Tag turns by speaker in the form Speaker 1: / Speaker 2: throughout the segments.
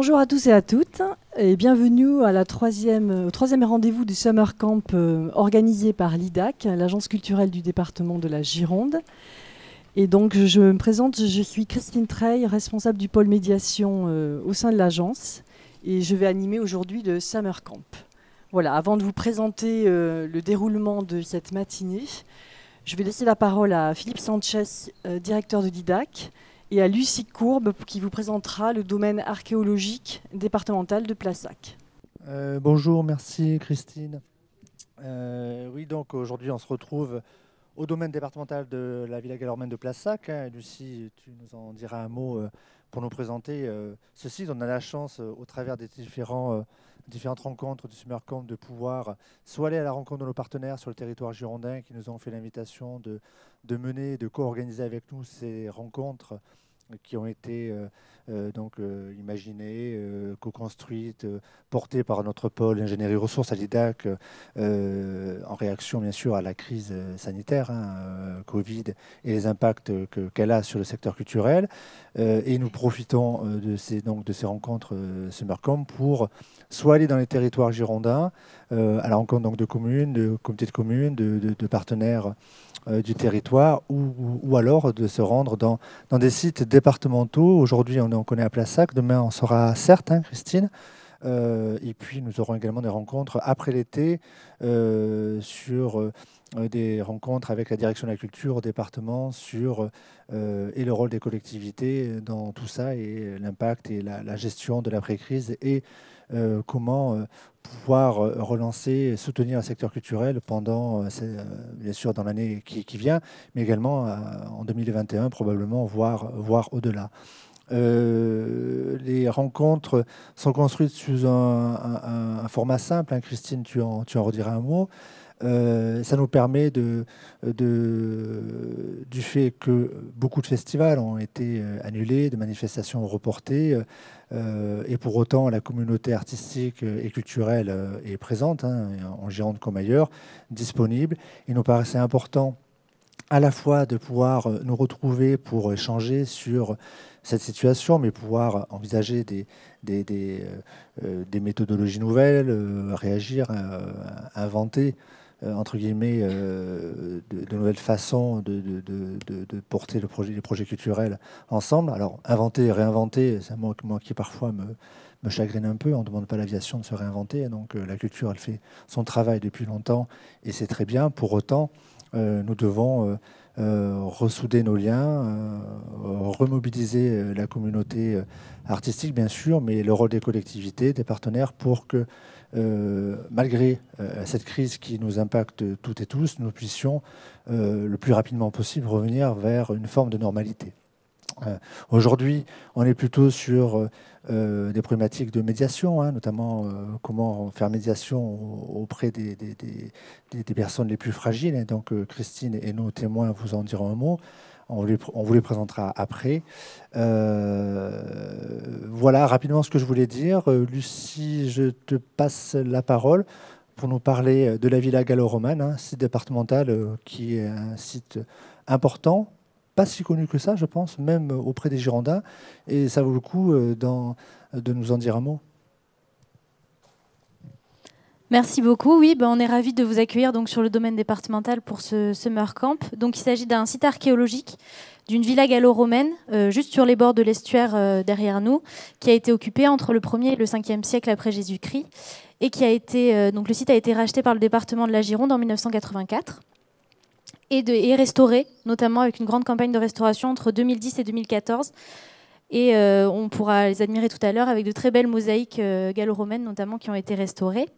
Speaker 1: Bonjour à tous et à toutes et bienvenue à la troisième, au troisième rendez-vous du Summer Camp euh, organisé par l'IDAC, l'agence culturelle du département de la Gironde. Et donc je me présente, je suis Christine Trey, responsable du pôle médiation euh, au sein de l'agence et je vais animer aujourd'hui le Summer Camp. Voilà, avant de vous présenter euh, le déroulement de cette matinée, je vais laisser la parole à Philippe Sanchez, directeur de l'IDAC, et à Lucie Courbe qui vous présentera le domaine archéologique départemental de Plassac.
Speaker 2: Euh, bonjour, merci Christine. Euh, oui, donc aujourd'hui on se retrouve au domaine départemental de la Villa Galormène de Plassac. Hein. Lucie, tu nous en diras un mot euh, pour nous présenter ceci. On a la chance, au travers des différents, différentes rencontres du Summer Camp, de pouvoir soit aller à la rencontre de nos partenaires sur le territoire girondin qui nous ont fait l'invitation de, de mener, de co-organiser avec nous ces rencontres qui ont été euh, euh, donc euh, imaginées, co-construites, portées par notre pôle ingénierie ressources à l'IDAC en réaction bien sûr à la crise sanitaire, hein, Covid, et les impacts qu'elle a sur le secteur culturel. et nous profitons de ces, donc, de ces rencontres Summercom pour soit aller dans les territoires girondins, à la rencontre donc, de communes, de comités de communes, de partenaires du territoire ou, alors de se rendre dans, dans des sites départementaux. Aujourd'hui, on, on connaît à Plassac, demain, on sera certes, hein, Christine. Euh, et puis, nous aurons également des rencontres après l'été euh, sur des rencontres avec la direction de la culture au département sur et le rôle des collectivités dans tout ça et l'impact et la, la gestion de l'après-crise et euh, comment euh, pouvoir euh, relancer soutenir le secteur culturel pendant, bien sûr, dans l'année qui, vient, mais également en 2021, probablement, voire, voire au-delà. les rencontres sont construites sous un, format simple. Hein. Christine, tu en, tu en rediras un mot. Euh, ça nous permet, de, du fait que beaucoup de festivals ont été euh, annulés, de manifestations reportées, euh, et pour autant la communauté artistique et culturelle est présente, hein, en Gironde comme ailleurs, disponible. Il nous paraissait important à la fois de pouvoir nous retrouver pour échanger sur cette situation, mais pouvoir envisager des, méthodologies nouvelles, réagir, inventer entre guillemets, euh, de, nouvelles façons de, porter les projets culturels ensemble. Alors, inventer réinventer, c'est un mot, qui parfois me, chagrine un peu. On ne demande pas l'aviation de se réinventer. Donc, euh, la culture, elle fait son travail depuis longtemps et c'est très bien. Pour autant, nous devons ressouder nos liens, remobiliser la communauté artistique, bien sûr, mais le rôle des collectivités, des partenaires, pour que euh, malgré euh, cette crise qui nous impacte toutes et tous, nous puissions euh, le plus rapidement possible revenir vers une forme de normalité. Aujourd'hui, on est plutôt sur des problématiques de médiation, hein, notamment comment faire médiation auprès des, des, personnes les plus fragiles. donc, Christine et nos témoins vous en diront un mot. On, vous les présentera après. Euh, voilà rapidement ce que je voulais dire. Euh, Lucie, je te passe la parole pour nous parler de la Villa gallo-romaine, un hein, site départemental euh, qui est un site important, pas si connu que ça, je pense, même auprès des Girondins. Et ça vaut le coup de nous en dire un mot.
Speaker 3: Merci beaucoup. Oui, ben, on est ravis de vous accueillir donc sur le domaine départemental pour ce Summer Camp. Donc, il s'agit d'un site archéologique d'une villa gallo-romaine, euh, juste sur les bords de l'estuaire euh, derrière nous, qui a été occupée entre le 1er et le 5e siècle après Jésus-Christ, et qui a été euh, donc le site a été racheté par le département de la Gironde en 1984 et, de, restauré, notamment avec une grande campagne de restauration entre 2010 et 2014. Et on pourra les admirer tout à l'heure avec de très belles mosaïques gallo-romaines, notamment, qui ont été restaurées.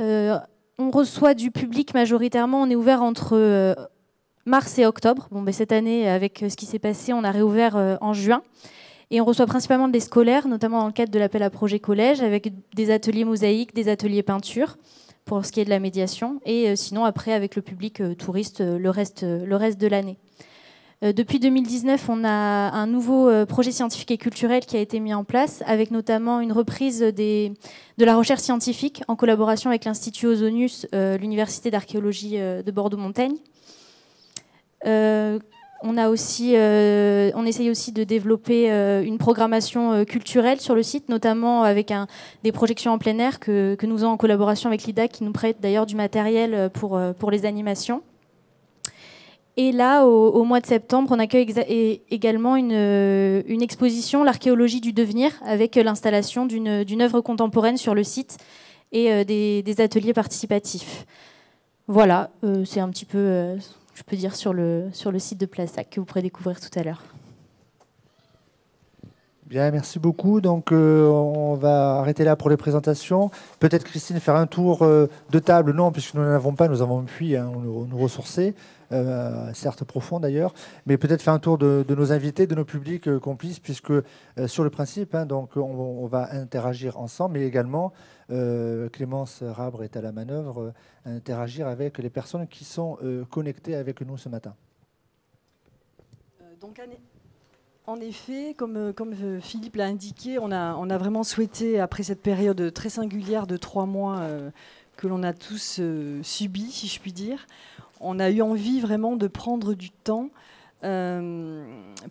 Speaker 3: Euh, on reçoit du public majoritairement. On est ouvert entre euh, mars et octobre. Bon, ben, cette année, avec euh, ce qui s'est passé, on a réouvert en juin. Et on reçoit principalement des scolaires, notamment dans le cadre de l'appel à projet collège, avec des ateliers mosaïques, des ateliers peinture, pour ce qui est de la médiation. Et sinon, après, avec le public touriste, le reste, le reste de l'année. Euh, depuis 2019, on a un nouveau euh, projet scientifique et culturel qui a été mis en place, avec notamment une reprise de la recherche scientifique en collaboration avec l'Institut Ozonius, euh, l'Université d'archéologie de Bordeaux-Montaigne. On, a aussi, on essaye aussi de développer une programmation culturelle sur le site, notamment avec des projections en plein air que, nous avons en collaboration avec l'IDA, qui nous prête d'ailleurs du matériel pour les animations. Et là, au, mois de septembre, on accueille également une, une exposition, l'archéologie du devenir, avec l'installation d'une œuvre contemporaine sur le site et euh, des, ateliers participatifs. Voilà, euh, c'est un petit peu, euh, je peux dire, sur le, sur le site de Plazac que vous pourrez découvrir tout à l'heure.
Speaker 2: Bien, merci beaucoup. Donc, on va arrêter là pour les présentations. Peut-être, Christine, faire un tour de table. Non, puisque nous n'en avons pas, nous avons pu hein, nous, nous, ressourcer. Euh, certes profond d'ailleurs, mais peut-être faire un tour de, nos invités, de nos publics euh, complices, puisque euh, sur le principe, hein, on, va interagir ensemble, mais également Clémence Rabre est à la manœuvre, interagir avec les personnes qui sont connectées avec nous ce matin.
Speaker 1: donc, en effet, comme, Philippe l'a indiqué, on a, on a vraiment souhaité, après cette période très singulière de trois mois que l'on a tous subi, si je puis dire, on a eu envie vraiment de prendre du temps euh,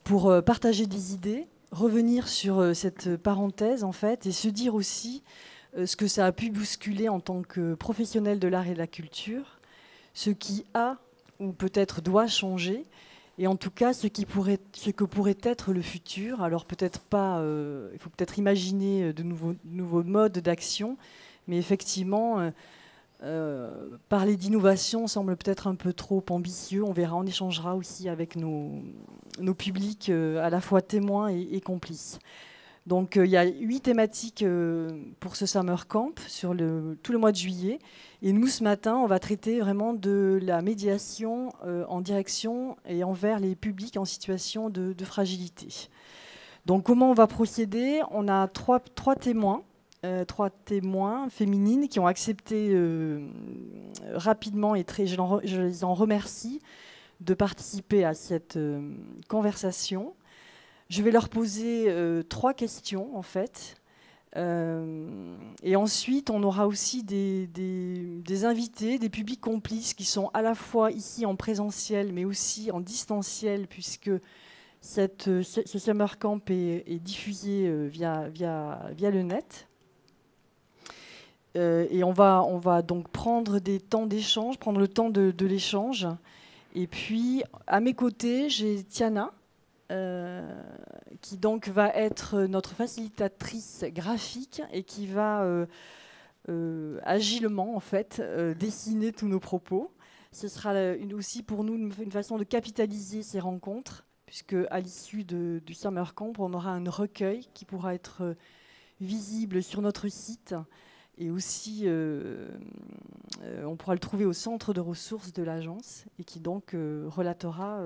Speaker 1: pour euh, partager des idées, revenir sur euh, cette parenthèse en fait, et se dire aussi ce que ça a pu bousculer en tant que professionnel de l'art et de la culture, ce qui a ou peut-être doit changer, et en tout cas ce, pourrait, que pourrait être le futur. Alors peut-être pas, il faut peut-être imaginer de nouveaux, modes d'action, mais effectivement parler d'innovation semble peut-être un peu trop ambitieux. On verra, on échangera aussi avec nos, publics euh, à la fois témoins et, complices. Donc euh, il y a huit thématiques pour ce Summer Camp sur tout le mois de juillet. Et nous, ce matin, on va traiter vraiment de la médiation en direction et envers les publics en situation de, fragilité. Donc comment on va procéder? On a trois témoins euh, trois témoins féminines qui ont accepté euh, rapidement et très, je, les en remercie de participer à cette euh, conversation. Je vais leur poser trois questions en fait. et ensuite, on aura aussi des, des, invités, des publics complices qui sont à la fois ici en présentiel, mais aussi en distanciel, puisque cette, ce, Summer Camp est, diffusé via, via, via le net. Euh, et on va, on va donc prendre des temps d'échange, prendre le temps de, l'échange. Et puis, à mes côtés, j'ai Tiana, euh, qui donc va être notre facilitatrice graphique et qui va euh, agilement, en fait, dessiner tous nos propos. Ce sera aussi pour nous une, façon de capitaliser ces rencontres, puisque à l'issue du Summer Camp, on aura un recueil qui pourra être visible sur notre site et aussi, euh, euh, on pourra le trouver au centre de ressources de l'agence et qui donc euh, relatera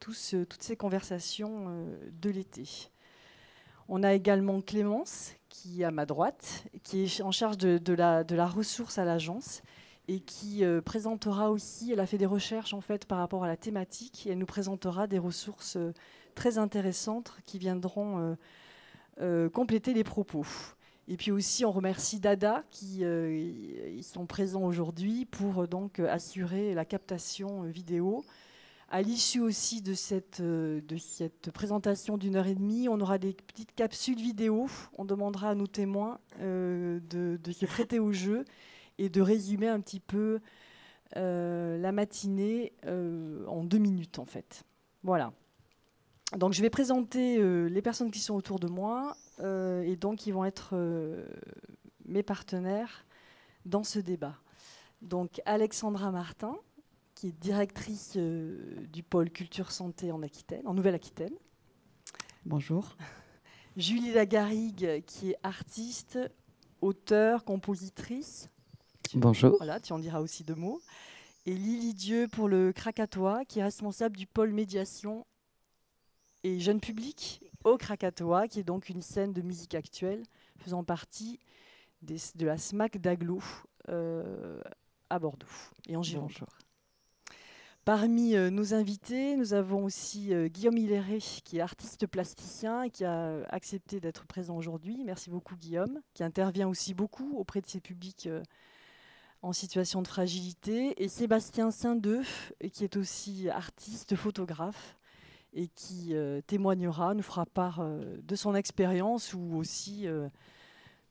Speaker 1: toutes ces conversations de l'été. On a également Clémence, qui est à ma droite, qui est en charge de, la, de la, ressource à l'agence et qui présentera aussi, elle a fait des recherches en fait par rapport à la thématique et elle nous présentera des ressources très intéressantes qui viendront compléter les propos. Et puis aussi, on remercie Dada qui euh, sont présents aujourd'hui pour euh, donc assurer la captation euh, vidéo. À l'issue aussi de cette, de cette présentation d'une heure et demie, on aura des petites capsules vidéo. On demandera à nos témoins de, se prêter au jeu et de résumer un petit peu la matinée en deux minutes en fait. Voilà. Donc je vais présenter les personnes qui sont autour de moi. Euh, et donc ils vont être euh, mes partenaires dans ce débat. Donc Alexandra Martin, qui est directrice euh, du pôle culture santé en Aquitaine, en Nouvelle-Aquitaine.
Speaker 4: Bonjour.
Speaker 1: Julie Lagarigue, qui est artiste, auteure, compositrice.
Speaker 4: Bonjour.
Speaker 1: Voilà, tu en diras aussi deux mots. Et Lily Dieu pour le Krakatoa, qui est responsable du pôle médiation et jeune public au Krakatoa, qui est donc une scène de musique actuelle faisant partie de la SMAC d'Aglo euh, à Bordeaux et en Gironde. Parmi euh, nos invités, nous avons aussi euh, Guillaume Hilléré, qui est artiste plasticien et qui a accepté d'être présent aujourd'hui. Merci beaucoup Guillaume, qui intervient aussi beaucoup auprès de ses publics en situation de fragilité, et Sébastien Saint-Deuf, qui est aussi artiste, photographe, et qui témoignera, nous fera part de son expérience ou aussi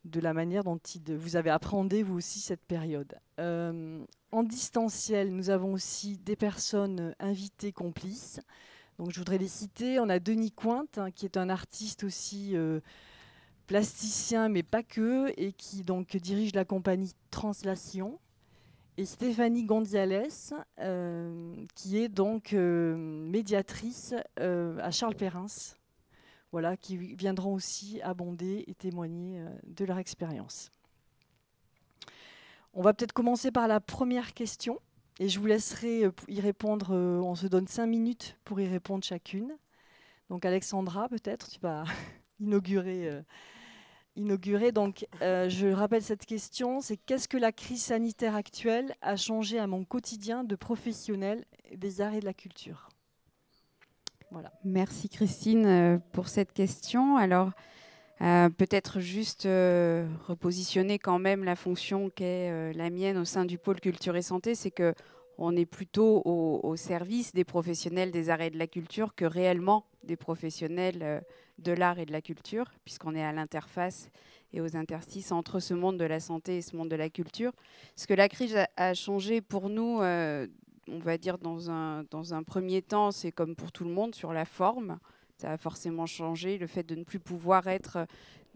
Speaker 1: de la manière dont vous avez appréhendé vous aussi cette période. en distanciel, nous avons aussi des personnes invitées complices. Donc je voudrais les citer. On a Denis Cointe, hein, qui est un artiste aussi plasticien, mais pas que, et qui donc dirige la compagnie Translation. Et Stéphanie Gondiales, euh, qui est donc euh, médiatrice euh, à Charles Perrins, voilà, qui viendront aussi abonder et témoigner de leur expérience. On va peut-être commencer par la première question, et je vous laisserai y répondre. on se donne cinq minutes pour y répondre chacune. Donc Alexandra, peut-être, tu vas inaugurer inauguré. Donc, euh, je rappelle cette question, c'est qu'est-ce que la crise sanitaire actuelle a changé à mon quotidien de professionnel des arts et de la culture?
Speaker 4: Voilà. Merci Christine euh, pour cette question. Alors, euh, peut-être juste repositionner quand même la fonction qu'est la mienne au sein du pôle culture et santé, c'est que on est plutôt au, service des professionnels des arts et de la culture que réellement des professionnels euh, de l'art et de la culture, puisqu'on est à l'interface et aux interstices entre ce monde de la santé et ce monde de la culture. Ce que la crise a, changé pour nous, euh, on va dire dans un, premier temps, c'est comme pour tout le monde sur la forme. Ça a forcément changé le fait de ne plus pouvoir être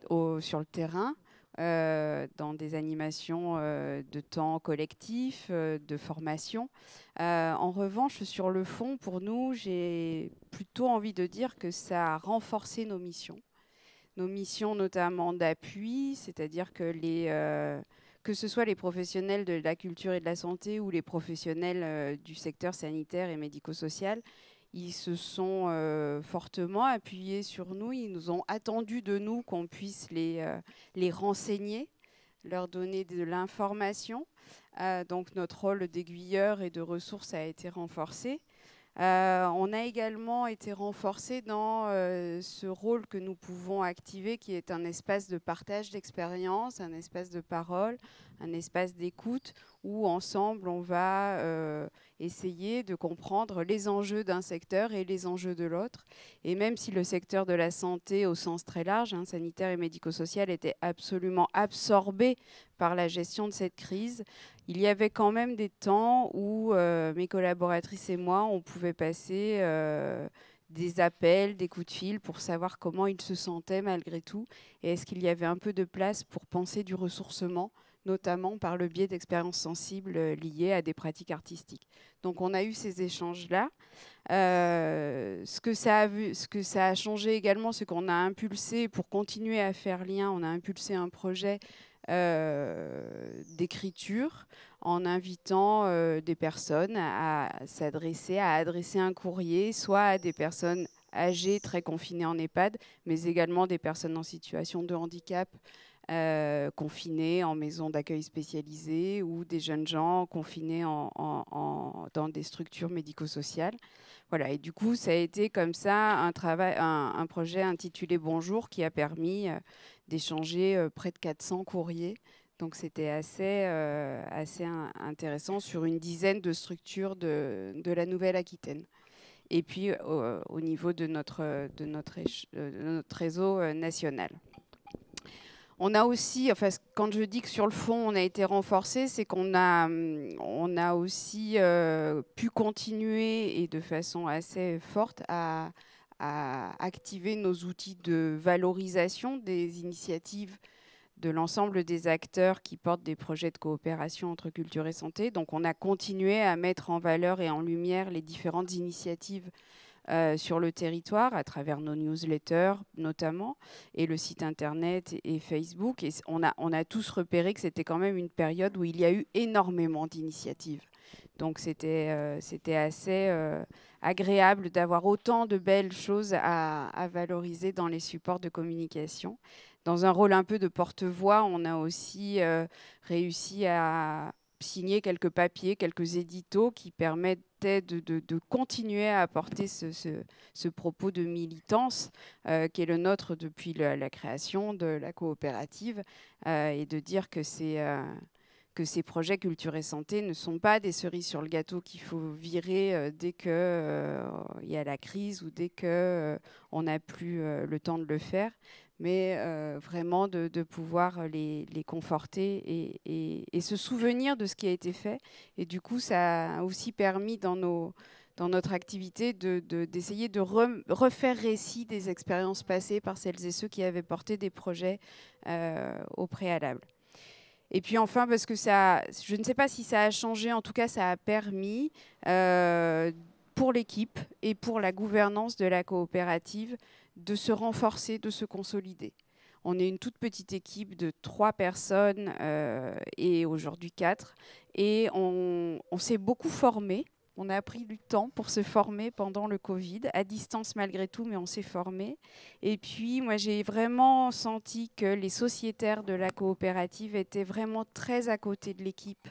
Speaker 4: au, sur le terrain. Euh, dans des animations euh, de temps collectif, euh, de formation. en revanche, sur le fond, pour nous, j'ai plutôt envie de dire que ça a renforcé nos missions. Nos missions notamment d'appui, c'est-à-dire que les que ce soit les professionnels de la culture et de la santé ou les professionnels du secteur sanitaire et médico-social, ils se sont euh, fortement appuyés sur nous. Ils nous ont attendu de nous qu'on puisse les, euh, les renseigner, leur donner de l'information. Euh, donc notre rôle d'aiguilleur et de ressources a été renforcé. Euh, on a également été renforcé dans euh, ce rôle que nous pouvons activer, qui est un espace de partage d'expérience, un espace de parole, un espace d'écoute, où ensemble on va euh, essayer de comprendre les enjeux d'un secteur et les enjeux de l'autre. Et même si le secteur de la santé, au sens très large, hein, sanitaire et médico-social, était absolument absorbé par la gestion de cette crise, il y avait quand même des temps où euh, mes collaboratrices et moi, on pouvait passer euh, des appels, des coups de fil pour savoir comment ils se sentaient malgré tout et est-ce qu'il y avait un peu de place pour penser du ressourcement notamment par le biais d'expériences sensibles euh, liées à des pratiques artistiques. Donc on a eu ces échanges-là. ce, que ça a vu, ce que ça a changé également, c'est qu'on a impulsé, pour continuer à faire lien, on a impulsé un projet euh, d'écriture en invitant euh, des personnes à s'adresser, à adresser un courrier, soit à des personnes âgées très confinées en EHPAD, mais également des personnes en situation de handicap euh, confinés en maison d'accueil spécialisée ou des jeunes gens confinés dans des structures médico-sociales. Voilà, et du coup, ça a été comme ça un, travail, un, projet intitulé Bonjour qui a permis euh, d'échanger euh, près de 400 courriers. Donc c'était assez, assez intéressant sur une dizaine de structures de, de la Nouvelle-Aquitaine. Et puis au niveau de notre, de notre, de notre réseau national. On a aussi, enfin, quand je dis que sur le fond on a été renforcé, c'est qu'on a, on a aussi euh, pu continuer et de façon assez forte à, activer nos outils de valorisation des initiatives de l'ensemble des acteurs qui portent des projets de coopération entre culture et santé. Donc on a continué à mettre en valeur et en lumière les différentes initiatives euh, sur le territoire à travers nos newsletters notamment et le site internet et, Facebook. Et on a, on a tous repéré que c'était quand même une période où il y a eu énormément d'initiatives. Donc c'était euh, assez euh, agréable d'avoir autant de belles choses à, valoriser dans les supports de communication. Dans un rôle un peu de porte-voix, on a aussi réussi à signer quelques papiers, quelques éditos qui permettaient de, continuer à apporter ce, propos de militance euh, qui est le nôtre depuis la, création de la coopérative euh, et de dire que c'est... Euh, que ces projets culture et santé ne sont pas des cerises sur le gâteau qu'il faut virer dès qu'il il y a la crise ou dès qu'on n'a plus le temps de le faire, mais vraiment de, pouvoir les, conforter et, se souvenir de ce qui a été fait. Et du coup, ça a aussi permis dans notre activité d'essayer de, refaire récit des expériences passées par celles et ceux qui avaient porté des projets euh, au préalable. Et puis enfin, parce que ça, je ne sais pas si ça a changé, en tout cas ça a permis euh, pour l'équipe et pour la gouvernance de la coopérative de se renforcer, de se consolider. On est une toute petite équipe de trois personnes euh, et aujourd'hui quatre. Et on, on s'est beaucoup formé on a pris du temps pour se former pendant le Covid, à distance malgré tout, mais on s'est formé. Et puis, moi, j'ai vraiment senti que les sociétaires de la coopérative étaient vraiment très à côté de l'équipe.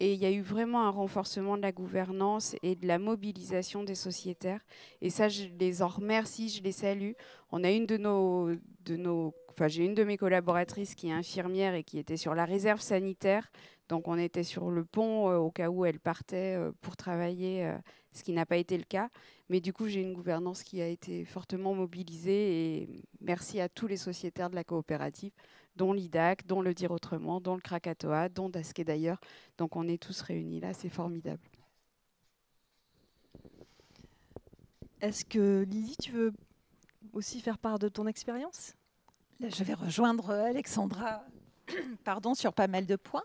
Speaker 4: Et il y a eu vraiment un renforcement de la gouvernance et de la mobilisation des sociétaires. Et ça, je les en remercie, je les salue. On a une de nos, de nos enfin, j'ai une de mes collaboratrices qui est infirmière et qui était sur la réserve sanitaire donc on était sur le pont euh, au cas où elle partait euh, pour travailler, euh, ce qui n'a pas été le cas. Mais du coup, j'ai une gouvernance qui a été fortement mobilisée et merci à tous les sociétaires de la coopérative, dont l'IDAC, dont le Dire Autrement, dont le Krakatoa, dont Daské d'ailleurs. Donc on est tous réunis là, c'est formidable.
Speaker 1: Est-ce que Lily, tu veux aussi faire part de ton expérience?
Speaker 5: Je vais rejoindre Alexandra pardon, sur pas mal de points.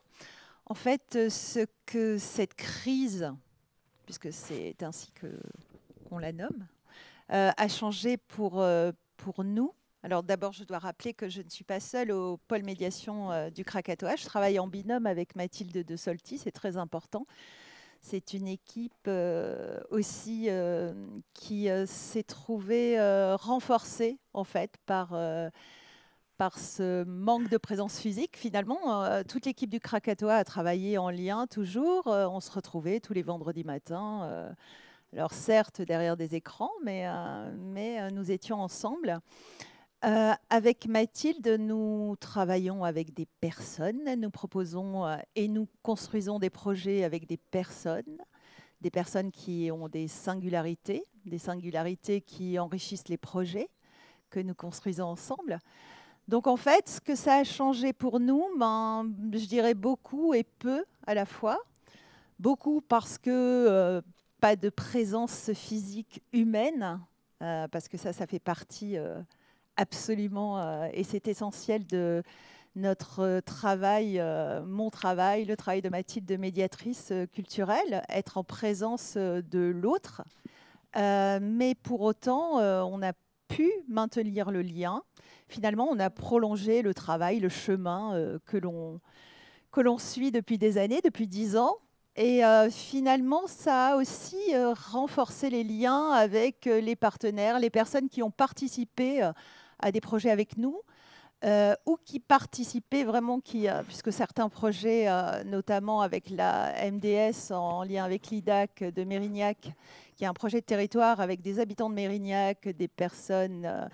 Speaker 5: En fait, euh, ce que cette crise, puisque c'est ainsi que qu'on la nomme, euh, a changé pour, euh, pour nous. Alors d'abord, je dois rappeler que je ne suis pas seule au pôle médiation du Krakatoa. Je travaille en binôme avec Mathilde de Solti, c'est très important. C'est une équipe aussi qui s'est trouvée renforcée en fait par ce manque de présence physique. Finalement, euh, toute l'équipe du Krakatoa a travaillé en lien toujours. Euh, on se retrouvait tous les vendredis matins. Euh, alors certes derrière des écrans, mais nous étions ensemble. Avec Mathilde, nous travaillons avec des personnes, nous proposons et nous construisons des projets avec des personnes, des personnes qui ont des singularités, des singularités qui enrichissent les projets que nous construisons ensemble. Donc en fait, ce que ça a changé pour nous, ben, je dirais beaucoup et peu à la fois. Beaucoup parce que euh, pas de présence physique humaine, euh, parce que ça, ça fait partie euh, absolument, et c'est essentiel de notre travail, mon travail, le travail de Mathilde de médiatrice culturelle, être en présence de l'autre. mais pour autant, on a pu maintenir le lien. Finalement, on a prolongé le travail, le chemin euh, que l'on que l'on suit depuis des années, depuis dix ans. Et euh, finalement, ça a aussi euh, renforcé les liens avec les partenaires, les personnes qui ont participé à des projets avec nous. ou qui participaient vraiment, qui, puisque certains projets, notamment avec la MDS en lien avec l'IDAC de Mérignac, qui est un projet de territoire avec des habitants de Mérignac, des personnes euh,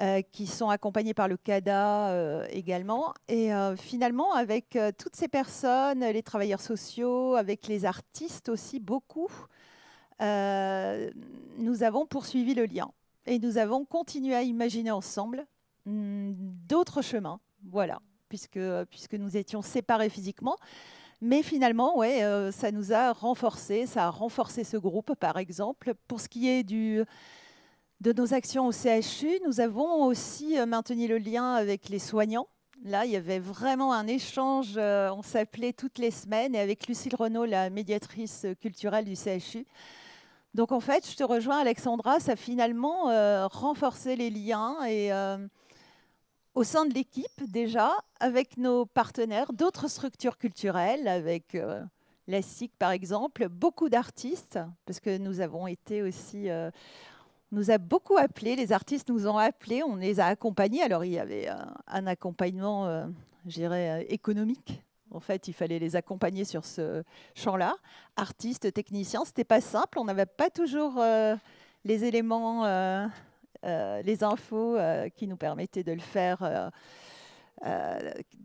Speaker 5: euh, qui sont accompagnées par le CADA euh, également. Et finalement, avec toutes ces personnes, les travailleurs sociaux, avec les artistes aussi, beaucoup, nous avons poursuivi le lien. Et nous avons continué à imaginer ensemble hmm, d'autres chemins. Voilà, puisque, puisque nous étions séparés physiquement. Mais finalement, ouais, euh, ça nous a renforcé, ça a renforcé ce groupe, par exemple. Pour ce qui est du, de nos actions au CHU, nous avons aussi euh, maintenu le lien avec les soignants. Là, il y avait vraiment un échange, euh, on s'appelait toutes les semaines, et avec Lucille Renaud, la médiatrice culturelle du CHU. Donc en fait, je te rejoins Alexandra, ça a finalement renforcé les liens et au sein de l'équipe déjà, avec nos partenaires, d'autres structures culturelles, avec euh, la SIC par exemple, beaucoup d'artistes, parce que nous avons été aussi... Euh, nous a beaucoup appelés, les artistes nous ont appelés, on les a accompagnés. Alors il y avait un, accompagnement, euh, je dirais, économique. En fait, il fallait les accompagner sur ce champ-là. Artistes, techniciens, c'était pas simple. On n'avait pas toujours les éléments euh, les infos euh, qui nous permettaient de le faire. Euh,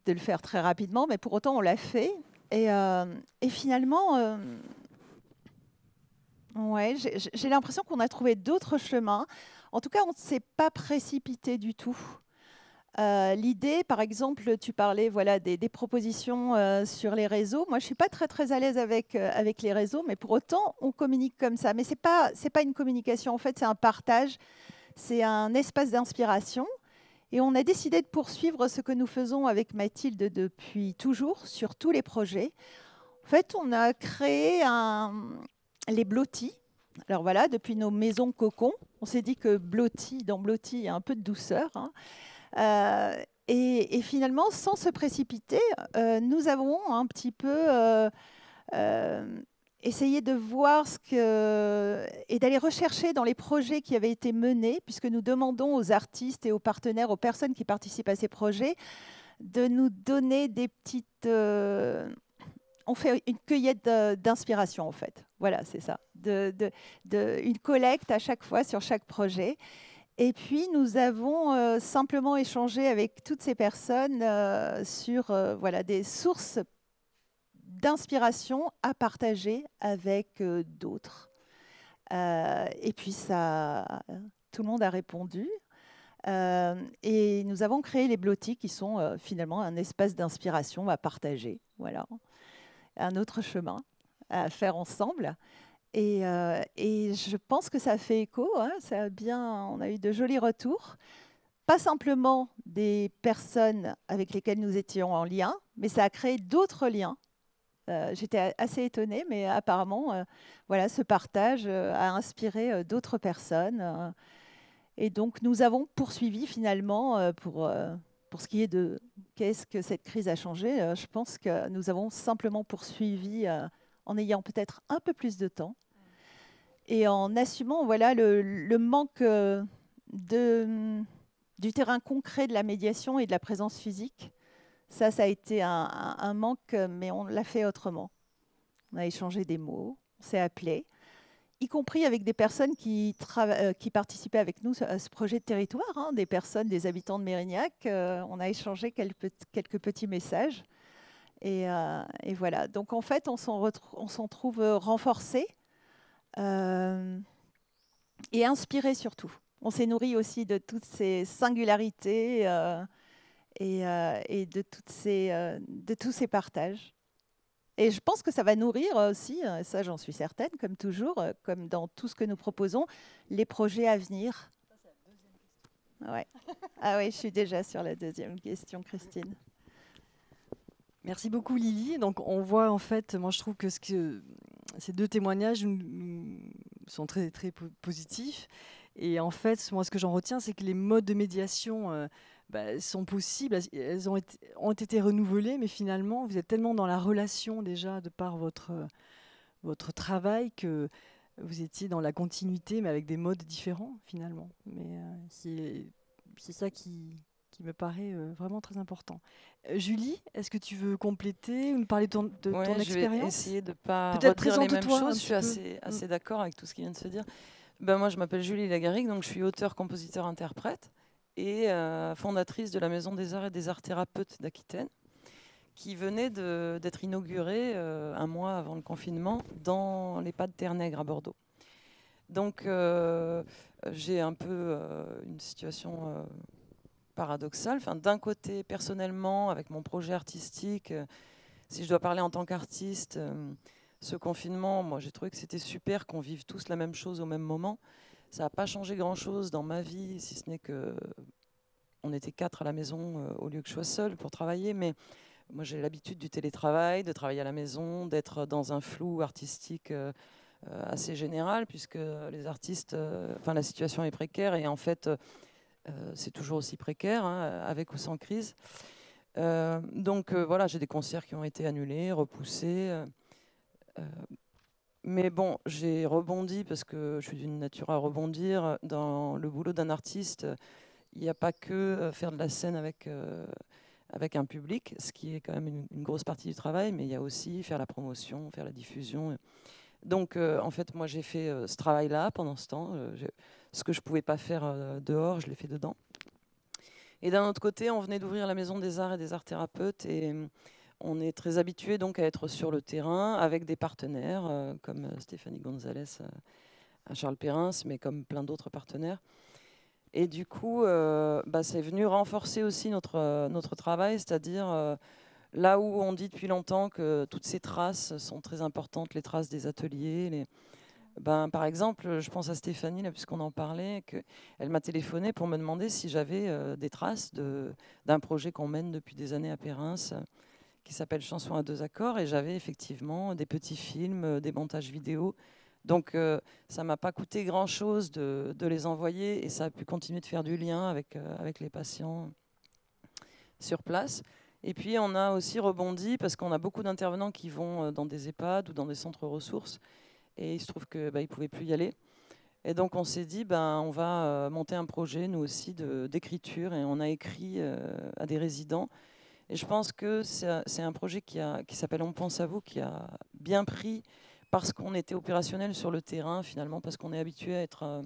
Speaker 5: de le faire très rapidement, mais pour autant on l'a fait. Et, et finalement, ouais, j'ai l'impression qu'on a trouvé d'autres chemins. En tout cas, on ne s'est pas précipité du tout. Euh, l'idée, par exemple, tu parlais voilà, des, propositions euh, sur les réseaux. Moi, je ne suis pas très, très à l'aise avec, euh, avec les réseaux, mais pour autant, on communique comme ça. Mais ce n'est pas, pas une communication, en fait, c'est un partage, c'est un espace d'inspiration. Et on a décidé de poursuivre ce que nous faisons avec Mathilde depuis toujours sur tous les projets. En fait, on a créé les blottis. Alors voilà, depuis nos maisons cocons, on s'est dit que blotti, dans blotti, il y a un peu de douceur. Hein. Euh, et, finalement, sans se précipiter, euh, nous avons un petit peu euh, essayé de voir ce que et d'aller rechercher dans les projets qui avaient été menés, puisque nous demandons aux artistes et aux partenaires, aux personnes qui participent à ces projets, de nous donner des petites. on fait une cueillette d'inspiration en fait. Voilà, c'est ça. Une collecte à chaque fois sur chaque projet. Et puis, nous avons euh, simplement échangé avec toutes ces personnes euh, sur euh, voilà, des sources d'inspiration à partager avec d'autres. et puis, ça, tout le monde a répondu. et nous avons créé les blottis qui sont finalement un espace d'inspiration à partager. Voilà, un autre chemin à faire ensemble. Euh, et, je pense que ça fait écho. Hein, ça a bien, on a eu de jolis retours. Pas simplement des personnes avec lesquelles nous étions en lien, mais ça a créé d'autres liens. Euh, j'étais assez étonnée, mais apparemment, euh, voilà, ce partage a inspiré d'autres personnes. et donc, nous avons poursuivi finalement pour, pour ce qui est de qu'est-ce que cette crise a changé. je pense que nous avons simplement poursuivi en ayant peut-être un peu plus de temps et en assumant voilà, le, manque euh, de, du terrain concret de la médiation et de la présence physique. Ça, ça a été un, manque, mais on l'a fait autrement. On a échangé des mots, on s'est appelé, y compris avec des personnes qui, euh, participaient avec nous à ce projet de territoire, hein, des personnes, des habitants de Mérignac. Euh, on a échangé quelques, quelques petits messages. Et, et, voilà. Donc en fait, on s'en trouve renforcé euh, et inspiré surtout. On s'est nourri aussi de toutes ces singularités euh, et, euh, et, de, toutes ces, de tous ces partages. Et je pense que ça va nourrir aussi, ça j'en suis certaine, comme toujours, comme dans tout ce que nous proposons, les projets à venir. Ouais. Ah oui, je suis déjà sur la deuxième question, Christine.
Speaker 1: Merci beaucoup Lily. Donc on voit en fait, moi je trouve que, ce que ces deux témoignages sont très très positifs. Et en fait, ce que j'en retiens, c'est que les modes de médiation euh, bah, sont possibles, elles ont été, ont été renouvelées, mais finalement vous êtes tellement dans la relation déjà de par votre votre travail que vous étiez dans la continuité, mais avec des modes différents finalement. Mais euh, c'est ça qui, qui me paraît euh, vraiment très important. Euh, Julie, est-ce que tu veux compléter ou nous parler de ton, de ton expérience Je
Speaker 6: vais essayer de ne pas redire les mêmes choses. Je suis assez, mm. assez d'accord avec tout ce qui vient de se dire. Ben, moi, je m'appelle Julie Lagarigue, donc je suis auteur, compositeur, interprète et euh, fondatrice de la Maison des Arts et des Arts Thérapeutes d'Aquitaine, qui venait d'être inaugurée un mois avant le confinement dans les pas de Terre-Nègre à Bordeaux. Donc, j'ai un peu une situation paradoxal. Enfin, D'un côté, personnellement, avec mon projet artistique, euh, si je dois parler en tant qu'artiste, euh, ce confinement, moi j'ai trouvé que c'était super qu'on vive tous la même chose au même moment. Ça n'a pas changé grand-chose dans ma vie, si ce n'est que on était quatre à la maison euh, au lieu que je sois seule pour travailler. Mais moi j'ai l'habitude du télétravail, de travailler à la maison, d'être dans un flou artistique assez général, puisque les artistes, enfin la situation est précaire et en fait c'est toujours aussi précaire, hein, avec ou sans crise. Euh, donc euh, voilà, j'ai des concerts qui ont été annulés, repoussés. mais bon, j'ai rebondi parce que je suis d'une nature à rebondir. Dans le boulot d'un artiste, il n'y a pas que faire de la scène avec, avec un public, ce qui est quand même une, grosse partie du travail, mais il y a aussi faire la promotion, faire la diffusion. Donc en fait, moi j'ai fait ce travail-là pendant ce temps ce que je ne pouvais pas faire euh, dehors, je l'ai fait dedans. Et d'un autre côté, on venait d'ouvrir la Maison des Arts et des Arts Thérapeutes et on est très habitué donc à être sur le terrain avec des partenaires comme Stéphanie Gonzalez à Charles Perrins, mais comme plein d'autres partenaires. Et du coup, bah, c'est venu renforcer aussi notre, notre travail, c'est-à-dire là où on dit depuis longtemps que toutes ces traces sont très importantes, les traces des ateliers, les, ben, par exemple, je pense à Stéphanie, puisqu'on en parlait, elle m'a téléphoné pour me demander si j'avais euh, des traces d'un projet qu'on mène depuis des années à Périns, qui s'appelle Chanson à deux accords, et j'avais effectivement des petits films, euh, des montages vidéo. Donc euh, ça m'a pas coûté grand-chose de, les envoyer, et ça a pu continuer de faire du lien avec, avec les patients sur place. Et puis on a aussi rebondi, parce qu'on a beaucoup d'intervenants qui vont dans des EHPAD ou dans des centres ressources, et il se trouve qu'il bah, ne pouvait plus y aller. Et donc on s'est dit, ben, on va euh, monter un projet, nous aussi, d'écriture. Et on a écrit euh, à des résidents. Et je pense que c'est un projet qui, qui s'appelle On pense à vous, qui a bien pris parce qu'on était opérationnel sur le terrain, finalement, parce qu'on est habitué à être... Euh,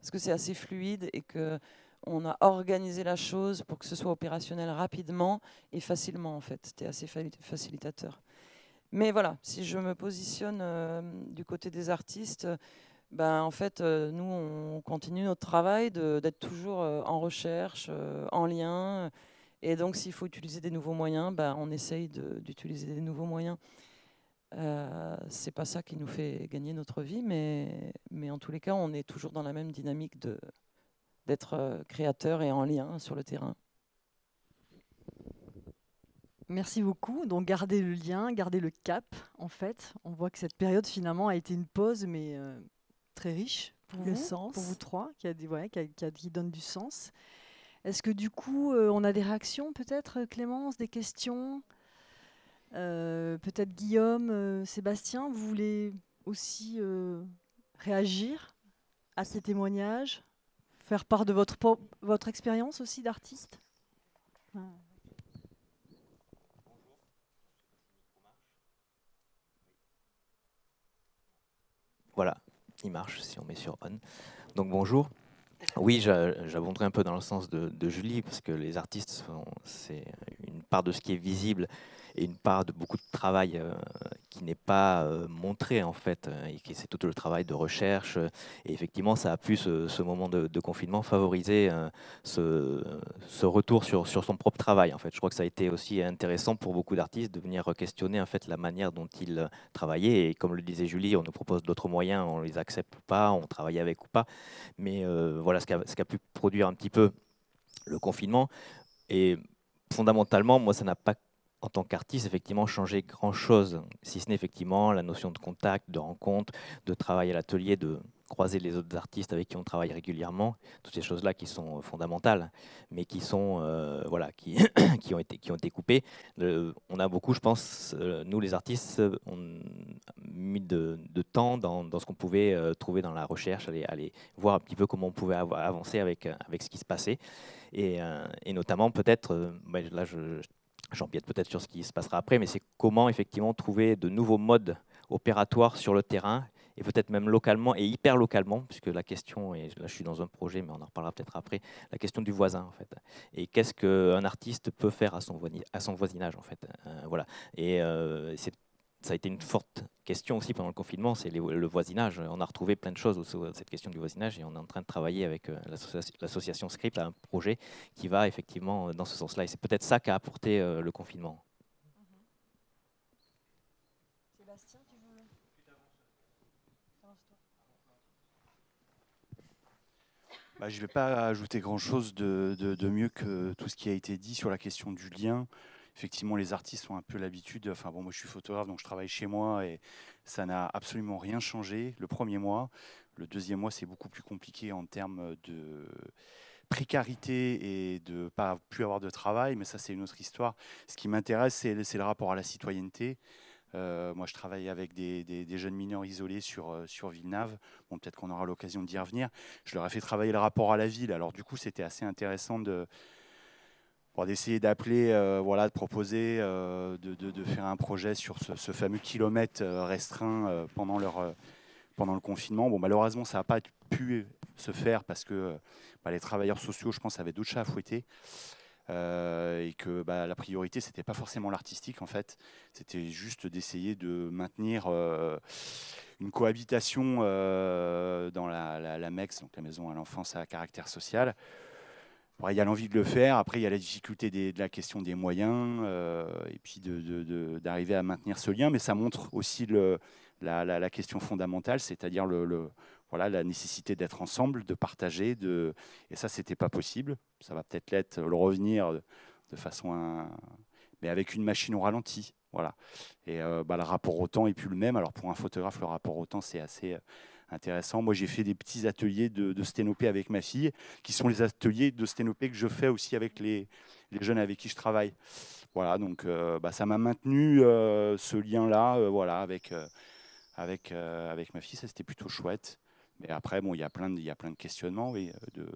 Speaker 6: parce que c'est assez fluide et que on a organisé la chose pour que ce soit opérationnel rapidement et facilement, en fait. C'était assez facilitateur. Mais voilà, si je me positionne euh, du côté des artistes, ben, en fait, euh, nous, on continue notre travail d'être toujours euh, en recherche, en lien. Et donc, s'il faut utiliser des nouveaux moyens, ben, on essaye d'utiliser des nouveaux moyens. Euh, c'est pas ça qui nous fait gagner notre vie, mais, mais en tous les cas, on est toujours dans la même dynamique d'être créateur et en lien sur le terrain.
Speaker 1: Merci beaucoup. Donc garder le lien, garder le cap, en fait. On voit que cette période finalement a été une pause, mais euh, très riche pour le vous, sens. pour vous trois, qui, a, qui, donne du sens. Est-ce que du coup, euh, on a des réactions peut-être, Clémence, des questions? Euh, Peut-être Guillaume, Sébastien, vous voulez aussi réagir à ces témoignages, faire part de votre, votre expérience aussi d'artiste?
Speaker 7: Voilà, il marche si on met sur on. Donc bonjour. Oui, j'abonderai un peu dans le sens de, Julie, parce que les artistes, c'est une part de ce qui est visible et une part de beaucoup de travail euh, qui n'est pas euh, montré en fait, euh, et qui c'est tout le travail de recherche. Et effectivement, ça a pu ce, moment de, confinement favoriser ce, ce, retour sur, son propre travail. En fait, je crois que ça a été aussi intéressant pour beaucoup d'artistes de venir questionner en fait la manière dont ils travaillaient. Et comme le disait Julie, on nous propose d'autres moyens, on les accepte ou pas, on travaille avec ou pas. Mais voilà ce qu'a qu'a pu produire un petit peu le confinement. Et fondamentalement, moi, ça n'a pas en tant qu'artiste, effectivement, changer grand-chose, si ce n'est effectivement la notion de contact, de rencontre, de travail à l'atelier, de croiser les autres artistes avec qui on travaille régulièrement, toutes ces choses-là qui sont fondamentales, mais qui sont euh, voilà, qui, qui, ont été qui ont été coupées. on a beaucoup, je pense, euh, nous les artistes, mis de, temps dans, dans ce qu'on pouvait euh, trouver dans la recherche, aller, aller voir un petit peu comment on pouvait avancer avec avec ce qui se passait, et, notamment peut-être, ben, là je j'empiète peut-être sur ce qui se passera après, mais c'est comment effectivement trouver de nouveaux modes opératoires sur le terrain et peut-être même localement et hyper localement, puisque la question, et là je suis dans un projet, mais on en reparlera peut-être après, la question du voisin en fait. Et qu'est-ce qu'un artiste peut faire à son, voisinage en fait. Euh, voilà. Et euh, c'est ça a été une forte question aussi pendant le confinement, c'est le voisinage. On a retrouvé plein de choses sur cette question du voisinage et on est en train de travailler avec euh, l'association Script à un projet qui va effectivement euh, dans ce sens-là. Et c'est peut-être ça qu'a apporté euh, le confinement. Sébastien, tu veux
Speaker 8: bah, je ne vais pas ajouter grand-chose de, de, mieux que tout ce qui a été dit sur la question du lien effectivement, les artistes ont un peu l'habitude. Enfin, bon, moi, je suis photographe, donc je travaille chez moi et ça n'a absolument rien changé le premier mois. Le deuxième mois, c'est beaucoup plus compliqué en termes de précarité et de pas plus avoir de travail, mais ça, c'est une autre histoire. Ce qui m'intéresse, c'est le rapport à la citoyenneté. Euh, moi, je travaille avec des, jeunes mineurs isolés sur, euh, sur Villeneuve. Bon, peut-être qu'on aura l'occasion d'y revenir. Je leur ai fait travailler le rapport à la ville. Alors, du coup, c'était assez intéressant de, d'essayer d'appeler, euh, voilà, de proposer, euh, de, de, faire un projet sur ce, fameux kilomètre euh, restreint pendant, leur, pendant le confinement. Bon, malheureusement, ça n'a pas pu se faire parce que bah, les travailleurs sociaux, je pense, avaient d'autres chats à fouetter. Et que bah, la priorité, c'était pas forcément l'artistique en fait, c'était juste d'essayer de maintenir une cohabitation dans la, la, MEX, donc la maison à l'enfance à caractère social. Il y a l'envie de le faire, après il y a la difficulté de la question des moyens, et puis d'arriver à maintenir ce lien, mais ça montre aussi la, question fondamentale, c'est-à-dire la nécessité d'être ensemble, de partager, et ça, c'était pas possible. Ça va peut-être le revenir de façon, mais avec une machine au ralenti, voilà. Et euh, bah, le rapport au temps est plus le même. Alors pour un photographe, le rapport au temps, c'est assez euh, intéressant. Moi, j'ai fait des petits ateliers de, de sténopée avec ma fille, qui sont les ateliers de sténopée que je fais aussi avec les, les jeunes avec qui je travaille. Voilà, donc euh, bah, ça m'a maintenu ce lien-là, voilà, avec avec avec ma fille. Ça, c'était plutôt chouette. Mais après, bon, il y a plein de, il y a plein de questionnements, euh, de,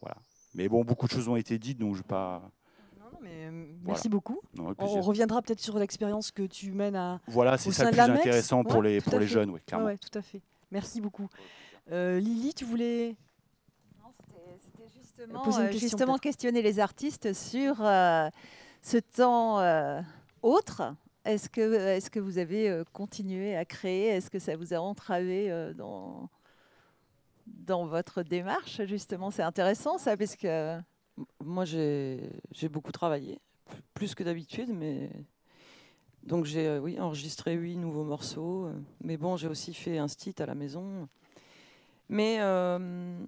Speaker 8: voilà. Mais bon, beaucoup de choses ont été dites, donc je ne vais pas.
Speaker 1: Non, mais euh, merci beaucoup. On reviendra peut-être sur l'expérience que tu mènes à.
Speaker 8: Voilà, c'est ça le plus intéressant pour les, pour les jeunes, oui, clairement.
Speaker 1: Oui, tout à fait. Merci beaucoup. Euh, Lily, tu voulais.
Speaker 5: C'était justement, justement questionner les artistes sur ce temps autre. Est-ce que, est que vous avez continué à créer? Est-ce que ça vous a entravé dans, dans votre démarche, justement. C'est intéressant, ça, parce que...
Speaker 6: Moi, j'ai beaucoup travaillé, plus que d'habitude, mais... Donc j'ai euh, oui, enregistré huit nouveaux morceaux, euh, mais bon, j'ai aussi fait un stit à la maison. Mais euh,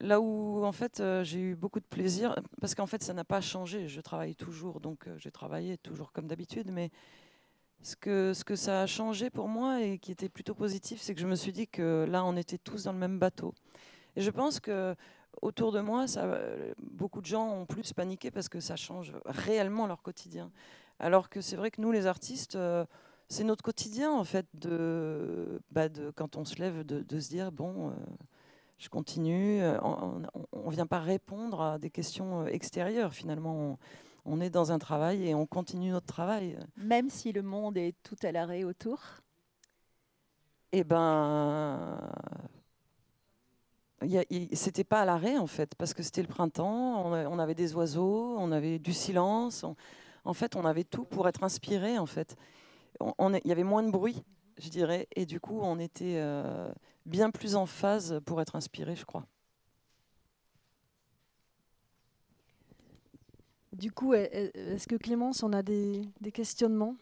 Speaker 6: là où, en fait, j'ai eu beaucoup de plaisir, parce qu'en fait, ça n'a pas changé, je travaille toujours, donc j'ai travaillé toujours comme d'habitude, mais ce que, ce que ça a changé pour moi et qui était plutôt positif, c'est que je me suis dit que là, on était tous dans le même bateau. Et je pense que autour de moi, ça, beaucoup de gens ont plus paniqué parce que ça change réellement leur quotidien. Alors que c'est vrai que nous, les artistes, euh, c'est notre quotidien, en fait, de, bah de, quand on se lève, de, de se dire, bon, euh, je continue, euh, on ne vient pas répondre à des questions extérieures, finalement on est dans un travail et on continue notre travail.
Speaker 5: Même si le monde est tout à l'arrêt autour?
Speaker 6: Eh ben, c'était pas à l'arrêt en fait, parce que c'était le printemps, on, avait des oiseaux, on avait du silence. En fait, on avait tout pour être inspiré en fait. Il y avait moins de bruit, je dirais, et du coup, on était euh, bien plus en phase pour être inspiré, je crois.
Speaker 1: Du coup, est-ce que Clémence, on a des, questionnements?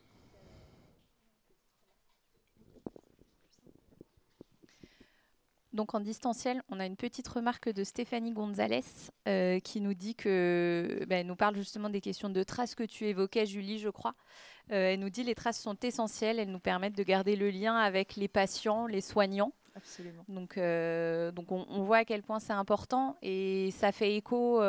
Speaker 9: Donc en distanciel, on a une petite remarque de Stéphanie Gonzalez euh, qui nous dit que, ben, nous parle justement des questions de traces que tu évoquais, Julie, je crois. Euh, elle nous dit les traces sont essentielles, elles nous permettent de garder le lien avec les patients, les soignants.
Speaker 1: Absolument.
Speaker 9: Donc, euh, donc on, voit à quel point c'est important et ça fait écho,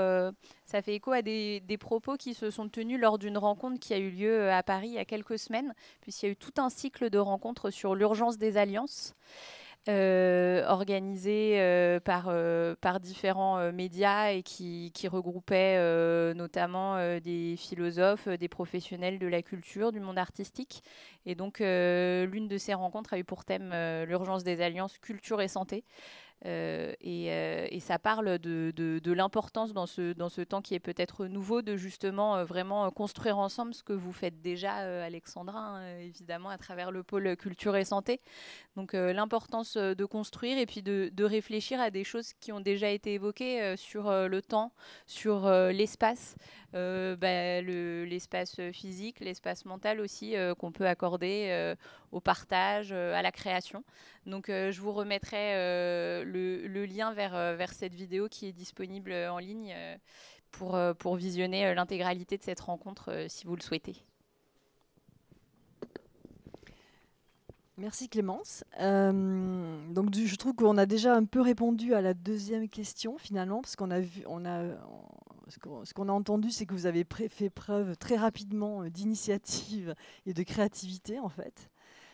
Speaker 9: ça fait écho à des, des, propos qui se sont tenus lors d'une rencontre qui a eu lieu à Paris il y a quelques semaines, puisqu'il y a eu tout un cycle de rencontres sur l'urgence des alliances. Euh, organisé euh, par, euh, par différents médias et qui, qui regroupait notamment des philosophes, des professionnels de la culture, du monde artistique. Et donc, l'une de ces rencontres a eu pour thème l'urgence des alliances culture et santé. Euh, euh, et, ça parle de, l'importance dans ce, temps qui est peut-être nouveau de justement euh, vraiment construire ensemble ce que vous faites déjà, Alexandra, hein, évidemment, à travers le pôle culture et santé. Donc l'importance de construire et puis de, de, réfléchir à des choses qui ont déjà été évoquées sur le temps, sur l'espace, bah, l'espace physique, l'espace mental aussi qu'on peut accorder au partage, à la création. Donc je vous remettrai le, lien vers, euh, cette vidéo qui est disponible en ligne euh, pour, euh, pour visionner l'intégralité de cette rencontre si vous le souhaitez.
Speaker 1: Merci Clémence. donc je trouve qu'on a déjà un peu répondu à la deuxième question finalement, parce qu'on a vu, on a, ce qu'on a entendu, c'est que vous avez fait preuve très rapidement d'initiative et de créativité en fait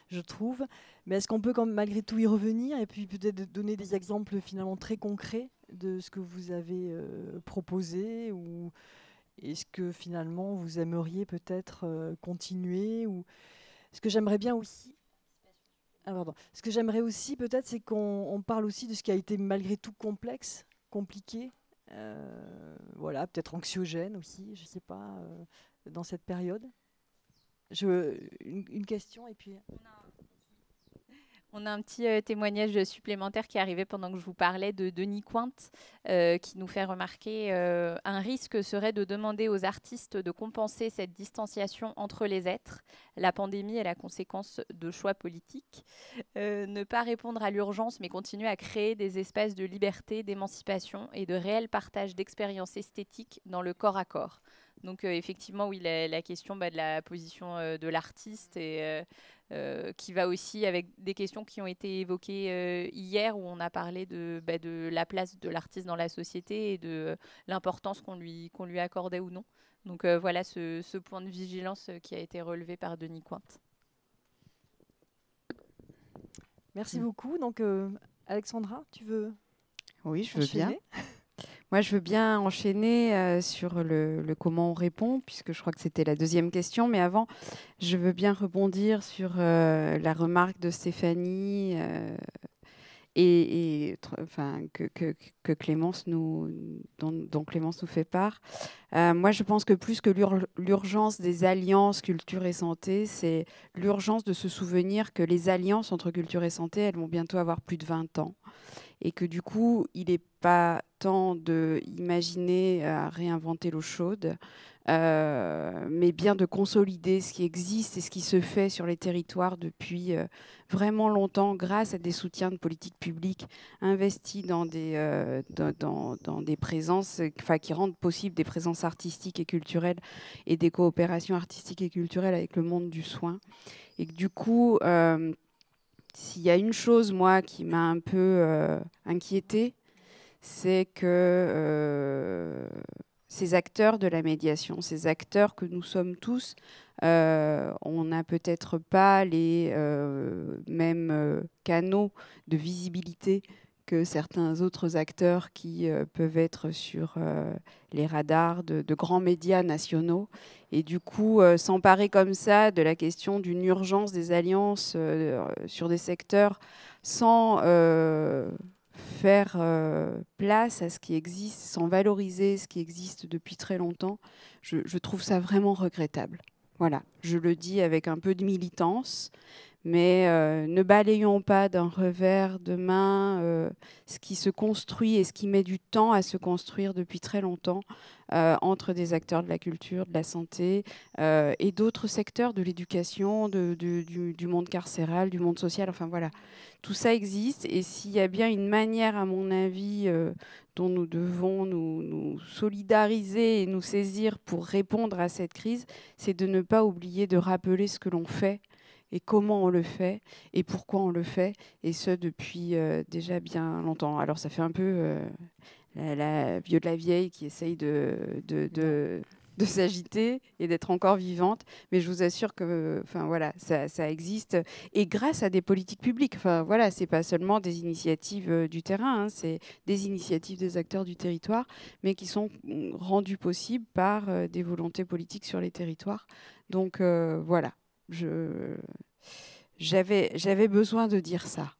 Speaker 1: je trouve. Mais est-ce qu'on peut quand malgré tout y revenir et puis peut-être donner des exemples finalement très concrets de ce que vous avez euh, proposé ou est-ce que finalement vous aimeriez peut-être euh, continuer ou ce que j'aimerais bien aussi ah, Ce que j'aimerais aussi peut-être c'est qu'on parle aussi de ce qui a été malgré tout complexe, compliqué voilà, peut-être anxiogène aussi, je ne sais pas, dans cette période. Une, question et puis.
Speaker 9: On a un petit euh, témoignage supplémentaire qui est arrivé pendant que je vous parlais de Denis Cointe, euh, qui nous fait remarquer euh, un risque serait de demander aux artistes de compenser cette distanciation entre les êtres. La pandémie est la conséquence de choix politiques. ne pas répondre à l'urgence, mais continuer à créer des espaces de liberté, d'émancipation et de réel partage d'expériences esthétiques dans le corps à corps. Donc effectivement, oui, la, question bah, de la position de l'artiste et euh, qui va aussi avec des questions qui ont été évoquées euh, hier, où on a parlé de, bah, de la place de l'artiste dans la société et de l'importance qu'on lui, qu'on lui accordait ou non. Donc euh, voilà ce, ce, point de vigilance qui a été relevé par Denis Cointe.
Speaker 1: Merci beaucoup. Donc Alexandra, tu veux
Speaker 4: Oui, je veux bien. Moi, je veux bien enchaîner euh, sur le, comment on répond, puisque je crois que c'était la deuxième question. Mais avant, je veux bien rebondir sur euh, la remarque de Stéphanie euh, et, enfin, que, Clémence nous, dont, Clémence nous fait part. moi, je pense que plus que l'urgence des alliances culture et santé, c'est l'urgence de se souvenir que les alliances entre culture et santé, elles vont bientôt avoir plus de 20 ans et que du coup, il n'est pas temps d'imaginer à réinventer l'eau chaude, euh, mais bien de consolider ce qui existe et ce qui se fait sur les territoires depuis euh, vraiment longtemps grâce à des soutiens de politiques publiques investis dans des, euh, dans, dans, des présences qui rendent possible des présences artistiques et culturelles et des coopérations artistiques et culturelles avec le monde du soin. Et que du coup, s'il y a une chose, moi, qui m'a un peu euh, inquiétée, c'est que euh, ces acteurs de la médiation, ces acteurs que nous sommes tous, euh, on n'a peut-être pas les mêmes canaux de visibilité que certains autres acteurs qui euh, peuvent être sur euh, les radars de, grands médias nationaux. Et du coup, euh, s'emparer comme ça de la question d'une urgence des alliances sur des secteurs sans faire place à ce qui existe, sans valoriser ce qui existe depuis très longtemps, je, je trouve ça vraiment regrettable. Voilà, je le dis avec un peu de militance, mais euh, ne balayons pas d'un revers de main euh, ce qui se construit et ce qui met du temps à se construire depuis très longtemps euh, entre des acteurs de la culture, de la santé et d'autres secteurs de l'éducation, du, monde carcéral, du monde social. Enfin voilà, tout ça existe et s'il y a bien une manière, à mon avis, dont nous devons nous, nous, solidariser et nous saisir pour répondre à cette crise, c'est de ne pas oublier de rappeler ce que l'on fait et comment on le fait et pourquoi on le fait, et ce depuis euh, déjà bien longtemps. Alors ça fait un peu euh, la, vieux de la vieille qui essaye de, de, de, s'agiter et d'être encore vivante, mais je vous assure que enfin, voilà, ça, ça, existe, et grâce à des politiques publiques. Enfin, voilà, c'est pas seulement des initiatives euh, du terrain, hein, c'est des initiatives des acteurs du territoire, mais qui sont rendues possibles par des volontés politiques sur les territoires. Donc voilà, j'avais, besoin de dire ça.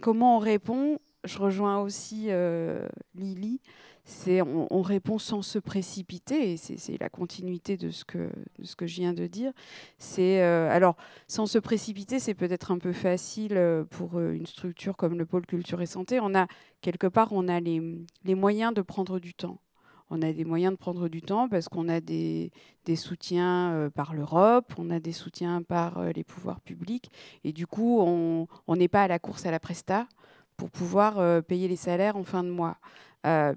Speaker 4: Comment on répond Je rejoins aussi euh, Lily. C'est on, répond sans se précipiter, et c'est, la continuité de ce que de ce que je viens de dire. C'est euh, alors sans se précipiter, c'est peut-être un peu facile euh, pour une structure comme le pôle culture et santé. On a quelque part, on a les, les moyens de prendre du temps on a des moyens de prendre du temps parce qu'on a des, soutiens euh, par l'Europe, on a des soutiens par euh, les pouvoirs publics. Et du coup, on n'est pas à la course à la presta pour pouvoir euh, payer les salaires en fin de mois.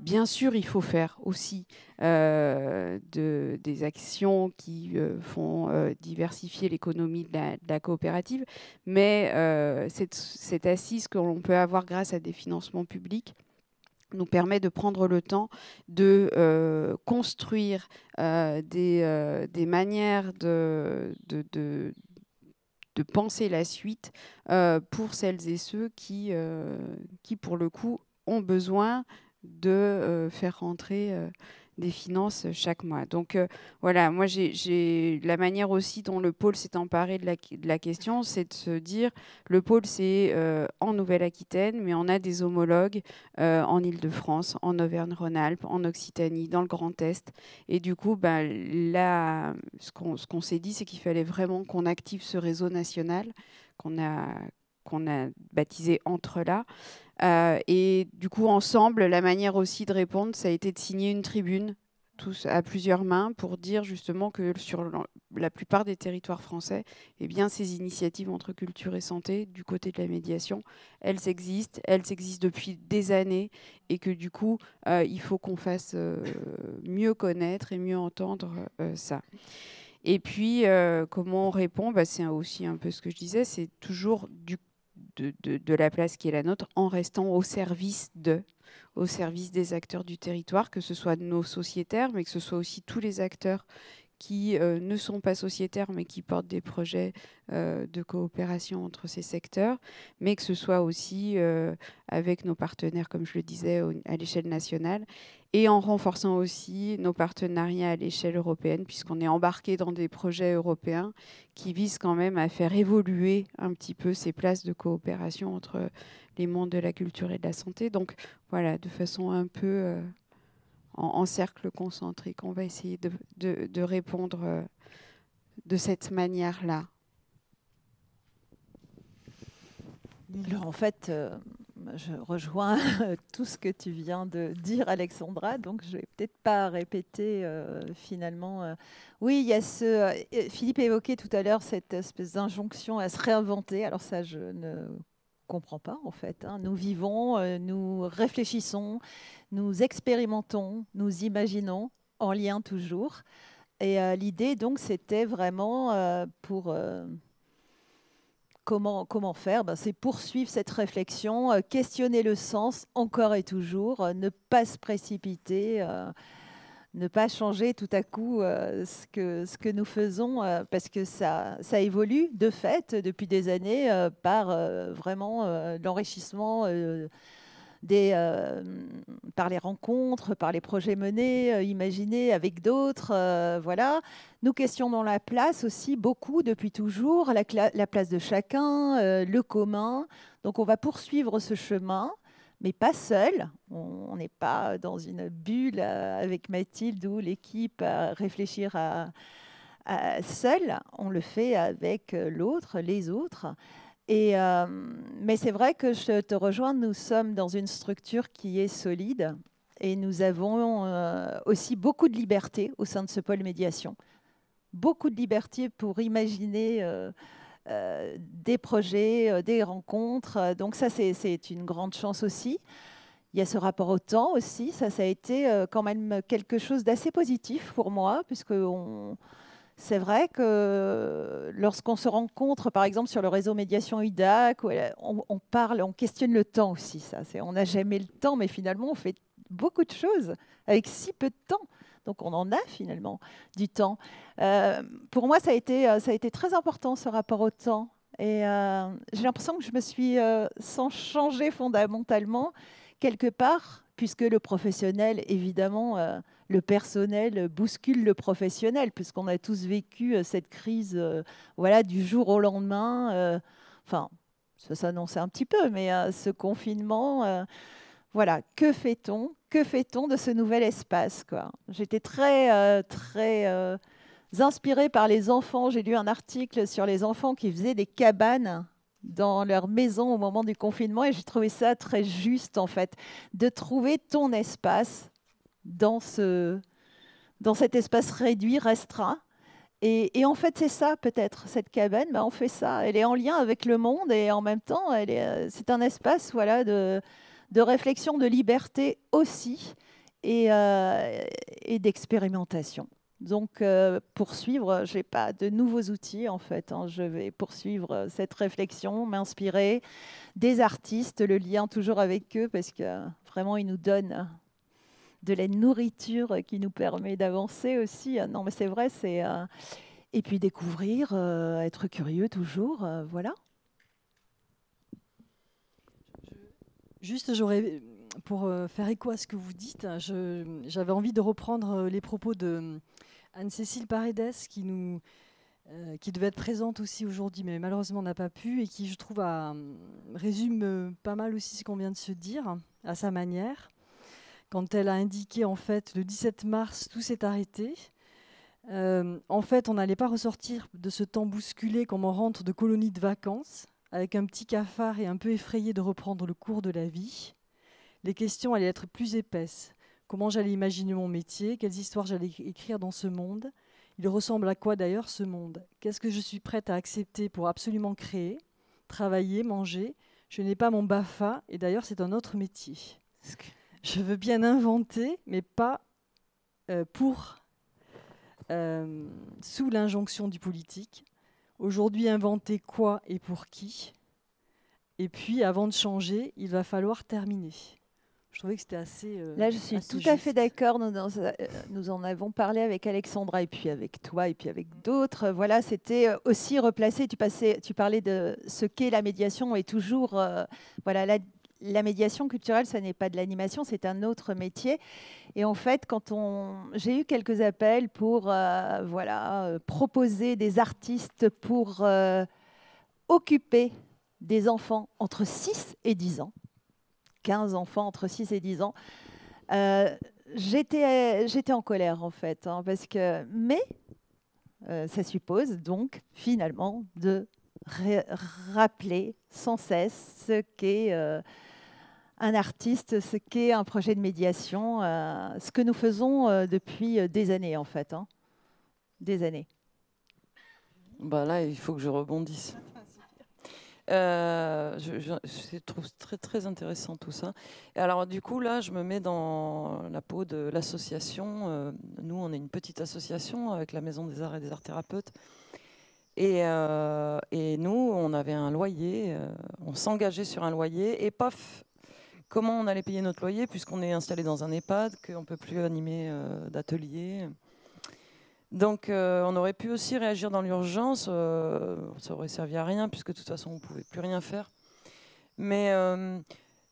Speaker 4: bien sûr, il faut faire aussi de, des actions qui font diversifier l'économie de, la, coopérative, mais cette, cette assise que l'on peut avoir grâce à des financements publics, nous permet de prendre le temps de euh, construire euh, des, euh, des, manières de, de, penser la suite pour celles et ceux qui, qui, pour le coup, ont besoin de faire rentrer des finances chaque mois. Donc voilà, moi j'ai la manière aussi dont le pôle s'est emparé de la, question, c'est de se dire le pôle c'est en Nouvelle-Aquitaine, mais on a des homologues en Île-de-France, en Auvergne-Rhône-Alpes, en Occitanie, dans le Grand Est. Et du coup, ben, là, ce qu'on s'est dit, c'est qu'il fallait vraiment qu'on active ce réseau national qu'on a qu'on a baptisé Entre là. Euh, et du coup, ensemble, la manière aussi de répondre, ça a été de signer une tribune tous à plusieurs mains pour dire justement que sur la plupart des territoires français, eh bien, ces initiatives entre culture et santé, du côté de la médiation, elles existent, elles existent depuis des années et que du coup, euh, il faut qu'on fasse euh, mieux connaître et mieux entendre ça. Et puis, comment on répond? Bah, C'est aussi un peu ce que je disais, c'est toujours du de, la place qui est la nôtre en restant au service de, au service des acteurs du territoire, que ce soit nos sociétaires, mais que ce soit aussi tous les acteurs qui euh, ne sont pas sociétaires mais qui portent des projets euh, de coopération entre ces secteurs, mais que ce soit aussi euh, avec nos partenaires, comme je le disais, à l'échelle nationale, et en renforçant aussi nos partenariats à l'échelle européenne, puisqu'on est embarqué dans des projets européens qui visent quand même à faire évoluer un petit peu ces places de coopération entre les mondes de la culture et de la santé. Donc voilà, de façon un peu en, cercle concentrique. On va essayer de, répondre euh, de cette manière-là.
Speaker 5: En fait, euh, je rejoins tout ce que tu viens de dire, Alexandra, donc je vais peut-être pas répéter euh, finalement. Oui, il y a ce. Philippe évoqué tout à l'heure cette espèce d'injonction à se réinventer. Alors ça, je ne comprends pas en fait. Hein. Nous vivons, nous réfléchissons, nous expérimentons, nous imaginons, en lien toujours. Et euh, l'idée, donc, c'était vraiment euh, pour... Euh, comment, faire ben, C'est poursuivre cette réflexion, questionner le sens encore et toujours, ne pas se précipiter ne pas changer tout à coup ce, que, nous faisons, parce que ça évolue de fait depuis des années par vraiment l'enrichissement euh, par les rencontres, par les projets menés, euh, imaginés avec d'autres. Euh, voilà. Nous questionnons la place aussi beaucoup depuis toujours, la, la place de chacun, le commun. Donc on va poursuivre ce chemin mais pas seul. On n'est pas dans une bulle avec Mathilde ou l'équipe à réfléchir seul. On le fait avec l'autre, les autres. Euh, mais c'est vrai que je te rejoins, nous sommes dans une structure qui est solide et nous avons euh, aussi beaucoup de liberté au sein de ce pôle médiation. Beaucoup de liberté pour imaginer euh, des projets, des rencontres. Donc ça, c'est une grande chance aussi. Il y a ce rapport au temps aussi. Ça, ça a été quand même quelque chose d'assez positif pour moi, puisqu'on c'est vrai que lorsqu'on se rencontre, par exemple, sur le réseau médiation UDAC, on, parle, on questionne le temps aussi. Ça, on n'a jamais le temps, mais finalement, on fait beaucoup de choses avec si peu de temps. Donc, on en a finalement du temps. Euh, pour moi, ça a, été, très important, ce rapport au temps. Et euh, j'ai l'impression que je me suis, euh, sans changer fondamentalement, quelque part, puisque le professionnel, évidemment, euh, le personnel bouscule le professionnel, puisqu'on a tous vécu euh, cette crise euh, voilà, du jour au lendemain. enfin, ça s'annonçait un petit peu, mais ce confinement, voilà, que fait-on Que fait-on de ce nouvel espace J'étais très, très inspirée par les enfants. J'ai lu un article sur les enfants qui faisaient des cabanes dans leur maison au moment du confinement et j'ai trouvé ça très juste en fait de trouver ton espace dans ce dans cet espace réduit restreint et, en fait c'est ça peut-être cette cabane ben, on fait ça elle est en lien avec le monde et en même temps euh, c'est un espace voilà de de réflexion de liberté aussi et, euh, d'expérimentation donc, euh, poursuivre, je n'ai pas de nouveaux outils en fait. Hein. Je vais poursuivre cette réflexion, m'inspirer des artistes, le lien toujours avec eux parce que vraiment ils nous donnent de la nourriture qui nous permet d'avancer aussi. Non, mais c'est vrai, c'est euh, et puis découvrir, euh, être curieux toujours, voilà.
Speaker 1: Juste, j'aurais pour faire écho à ce que vous dites, j'avais envie de reprendre les propos de Anne-Cécile Paredes qui nous euh, qui devait être présente aussi aujourd'hui, mais malheureusement n'a pas pu, et qui, je trouve, résume euh, pas mal aussi ce qu'on vient de se dire, à sa manière. Quand elle a indiqué, en fait, le 17 mars, tout s'est arrêté. Euh, en fait, on n'allait pas ressortir de ce temps bousculé comme on rentre de colonie de vacances, avec un petit cafard et un peu effrayé de reprendre le cours de la vie. Les questions allaient être plus épaisses. Comment j'allais imaginer mon métier? Quelles histoires j'allais écrire dans ce monde? Il ressemble à quoi d'ailleurs ce monde? Qu'est-ce que je suis prête à accepter pour absolument créer, travailler, manger? Je n'ai pas mon BAFA et d'ailleurs c'est un autre métier. Je veux bien inventer, mais pas euh, pour euh, sous l'injonction du politique. Aujourd'hui, inventer quoi et pour qui? Et puis, avant de changer, il va falloir terminer. Je trouvais que c'était assez.
Speaker 5: Euh, Là, je suis tout à fait d'accord. Nous, nous, en avons parlé avec Alexandra et puis avec toi et puis avec d'autres. Voilà, c'était aussi. Tu, passais, tu parlais de ce qu'est la médiation et toujours. voilà, la, la, médiation culturelle, ça n'est pas de l'animation, c'est un autre métier. Et en fait, quand on, j'ai eu quelques appels pour, voilà, proposer des artistes pour occuper des enfants entre 6 et 10 ans 15 enfants entre 6 et 10 ans. Euh, j'étais, en colère en fait, hein, parce que, mais euh, ça suppose donc finalement de rappeler sans cesse ce qu'est euh, un artiste, ce qu'est un projet de médiation, ce que nous faisons depuis des années en fait, hein. des années.
Speaker 6: Bah là, il faut que je rebondisse. Euh, je, trouve très très intéressant tout ça. Alors du coup là, je me mets dans la peau de l'association. Euh, nous, on est une petite association avec la Maison des Arts et des Arts Thérapeutes. Et, euh, et nous, on avait un loyer, on s'engageait sur un loyer, et paf, comment on allait payer notre loyer puisqu'on est installé dans un EHPAD, qu'on ne peut plus animer d'atelier. Donc euh, on aurait pu aussi réagir dans l'urgence, euh, ça aurait servi à rien puisque de toute façon on ne pouvait plus rien faire. Mais, euh,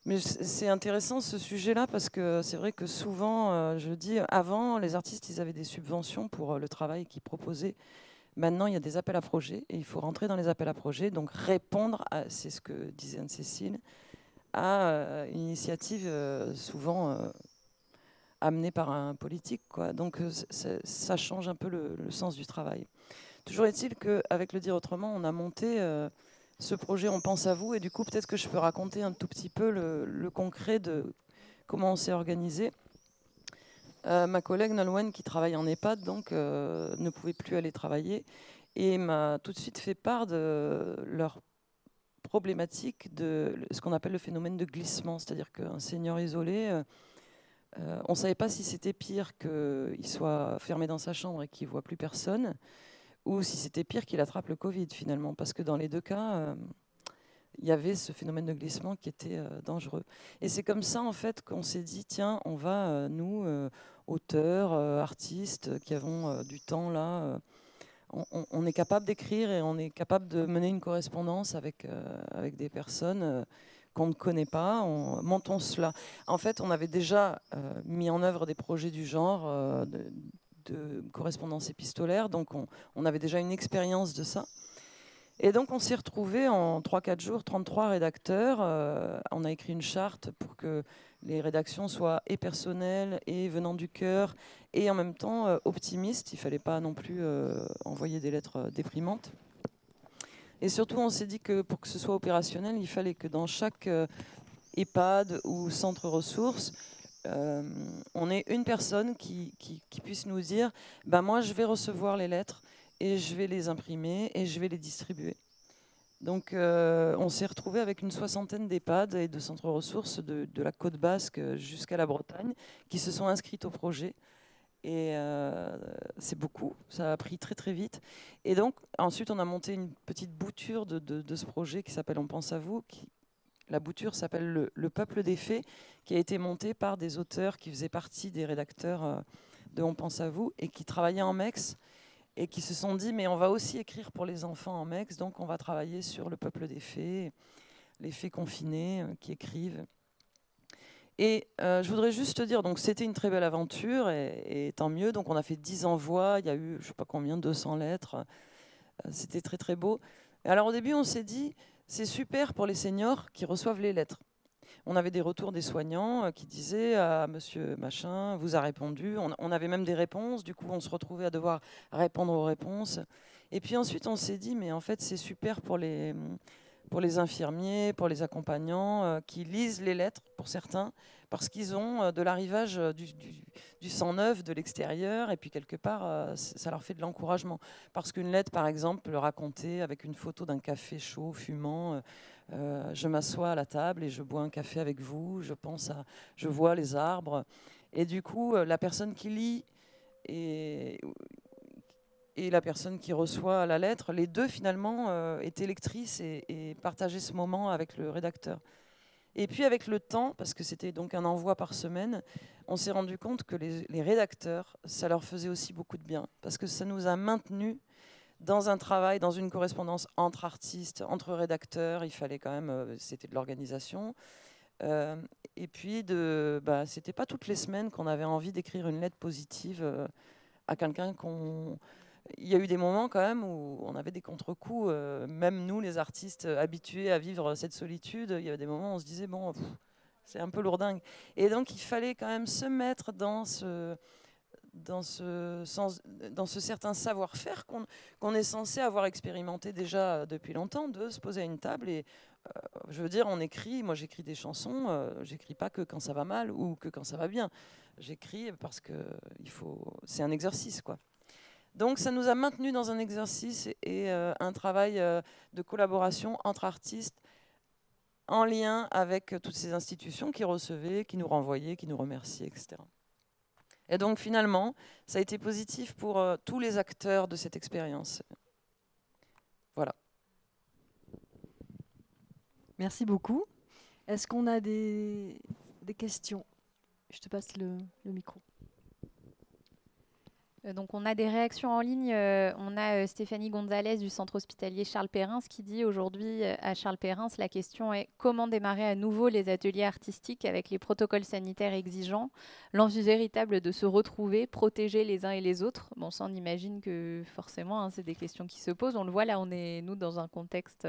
Speaker 6: mais c'est intéressant ce sujet-là parce que c'est vrai que souvent, je dis, avant les artistes ils avaient des subventions pour le travail qu'ils proposaient. Maintenant il y a des appels à projets et il faut rentrer dans les appels à projets, donc répondre, c'est ce que disait Anne-Cécile, à une initiative souvent amené par un politique. Donc euh, ça change un peu le, sens du travail. Toujours est-il qu'avec le dire autrement, on a monté euh, ce projet On pense à vous, et du coup peut-être que je peux raconter un tout petit peu le, concret de comment on s'est organisé. Euh, ma collègue Nolwenn, qui travaille en EHPAD, donc, ne pouvait plus aller travailler et m'a tout de suite fait part de leur problématique de ce qu'on appelle le phénomène de glissement, c'est-à-dire qu'un senior isolé euh, on ne savait pas si c'était pire qu'il soit fermé dans sa chambre et qu'il ne voit plus personne, ou si c'était pire qu'il attrape le Covid finalement, parce que dans les deux cas, euh, il y avait ce phénomène de glissement qui était euh, dangereux. Et c'est comme ça en fait qu'on s'est dit, tiens, on va, nous, auteurs, artistes, qui avons du temps là, on, est capable d'écrire et on est capable de mener une correspondance avec, avec des personnes qu'on ne connaît pas, on, montons cela. En fait, on avait déjà euh, mis en œuvre des projets du genre euh, de, correspondance épistolaire, donc on, avait déjà une expérience de ça. Et donc on s'est retrouvé en 3-4 jours, 33 rédacteurs. Euh, on a écrit une charte pour que les rédactions soient et personnelles et venant du cœur et en même temps optimistes. Il ne fallait pas non plus envoyer des lettres déprimantes. Et surtout, on s'est dit que pour que ce soit opérationnel, il fallait que dans chaque euh, EHPAD ou centre ressources, euh, on ait une personne qui, puisse nous dire ben moi, je vais recevoir les lettres et je vais les imprimer et je vais les distribuer. Donc, euh, on s'est retrouvé avec une soixantaine d'EHPAD et de centres ressources de, la côte basque jusqu'à la Bretagne qui se sont inscrits au projet. Et euh, c'est beaucoup, ça a pris très très vite. Et donc ensuite on a monté une petite bouture de, ce projet qui s'appelle On pense à vous. Qui, la bouture s'appelle le, Peuple des Fées, qui a été montée par des auteurs qui faisaient partie des rédacteurs euh, de On pense à vous et qui travaillaient en MEX et qui se sont dit mais on va aussi écrire pour les enfants en MEX, donc on va travailler sur le Peuple des Fées, les fées confinés euh, qui écrivent. Et je voudrais juste te dire, donc c'était une très belle aventure et, tant mieux. Donc on a fait 10 envois, il y a eu je sais pas combien, 200 lettres. c'était très très beau. Alors au début on s'est dit, c'est super pour les seniors qui reçoivent les lettres. On avait des retours des soignants euh, qui disaient à Monsieur Machin vous a répondu. On, avait même des réponses. Du coup, on se retrouvait à devoir répondre aux réponses. Et puis ensuite, on s'est dit mais en fait, c'est super pour les pour les infirmiers, pour les accompagnants euh, qui lisent les lettres pour certains parce qu'ils ont euh, de l'arrivage du, du, sang neuf de l'extérieur et puis quelque part ça leur fait de l'encouragement parce qu'une lettre par exemple le raconter avec une photo d'un café chaud fumant euh, je m'assois à la table et je bois un café avec vous, je pense à, je vois les arbres. Et du coup, euh, la personne qui lit et, et la personne qui reçoit la lettre, les deux finalement euh, étaient lectrices et, partageaient ce moment avec le rédacteur. Et puis avec le temps, parce que c'était donc un envoi par semaine, on s'est rendu compte que les, les, rédacteurs, ça leur faisait aussi beaucoup de bien, parce que ça nous a maintenus dans un travail, dans une correspondance entre artistes, entre rédacteurs, il fallait quand même, euh, c'était de l'organisation. Euh, et puis, de, bah, c'était pas toutes les semaines qu'on avait envie d'écrire une lettre positive euh, à quelqu'un qu'on. Il y a eu des moments quand même où on avait des contre-coups, même nous, les artistes habitués à vivre cette solitude, il y avait des moments où on se disait, bon, c'est un peu lourdingue. Et donc, il fallait quand même se mettre dans ce dans ce, certain savoir-faire qu'on est censé avoir expérimenté déjà depuis longtemps, de se poser à une table et euh, je veux dire, on écrit, moi j'écris des chansons, euh, j'écris pas que quand ça va mal ou que quand ça va bien. J'écris parce que il faut, c'est un exercice quoi. Donc ça nous a maintenus dans un exercice et, euh, un travail de collaboration entre artistes en lien avec toutes ces institutions qui recevaient, qui nous renvoyaient, qui nous remerciaient, etc. Et donc finalement, ça a été positif pour euh, tous les acteurs de cette expérience. Voilà.
Speaker 1: Merci beaucoup. Est-ce qu'on a des, questions? Je te passe le micro.
Speaker 9: Euh, donc on a des réactions en ligne. Euh, on a euh, Stéphanie Gonzalez du centre hospitalier Charles Perrins qui dit aujourd'hui à Charles Perrins, la question est comment démarrer à nouveau les ateliers artistiques avec les protocoles sanitaires exigeants, l'envie véritable de se retrouver, protéger les uns et les autres? Bon, ça on imagine que forcément hein, c'est des questions qui se posent. On le voit là, on est nous dans un contexte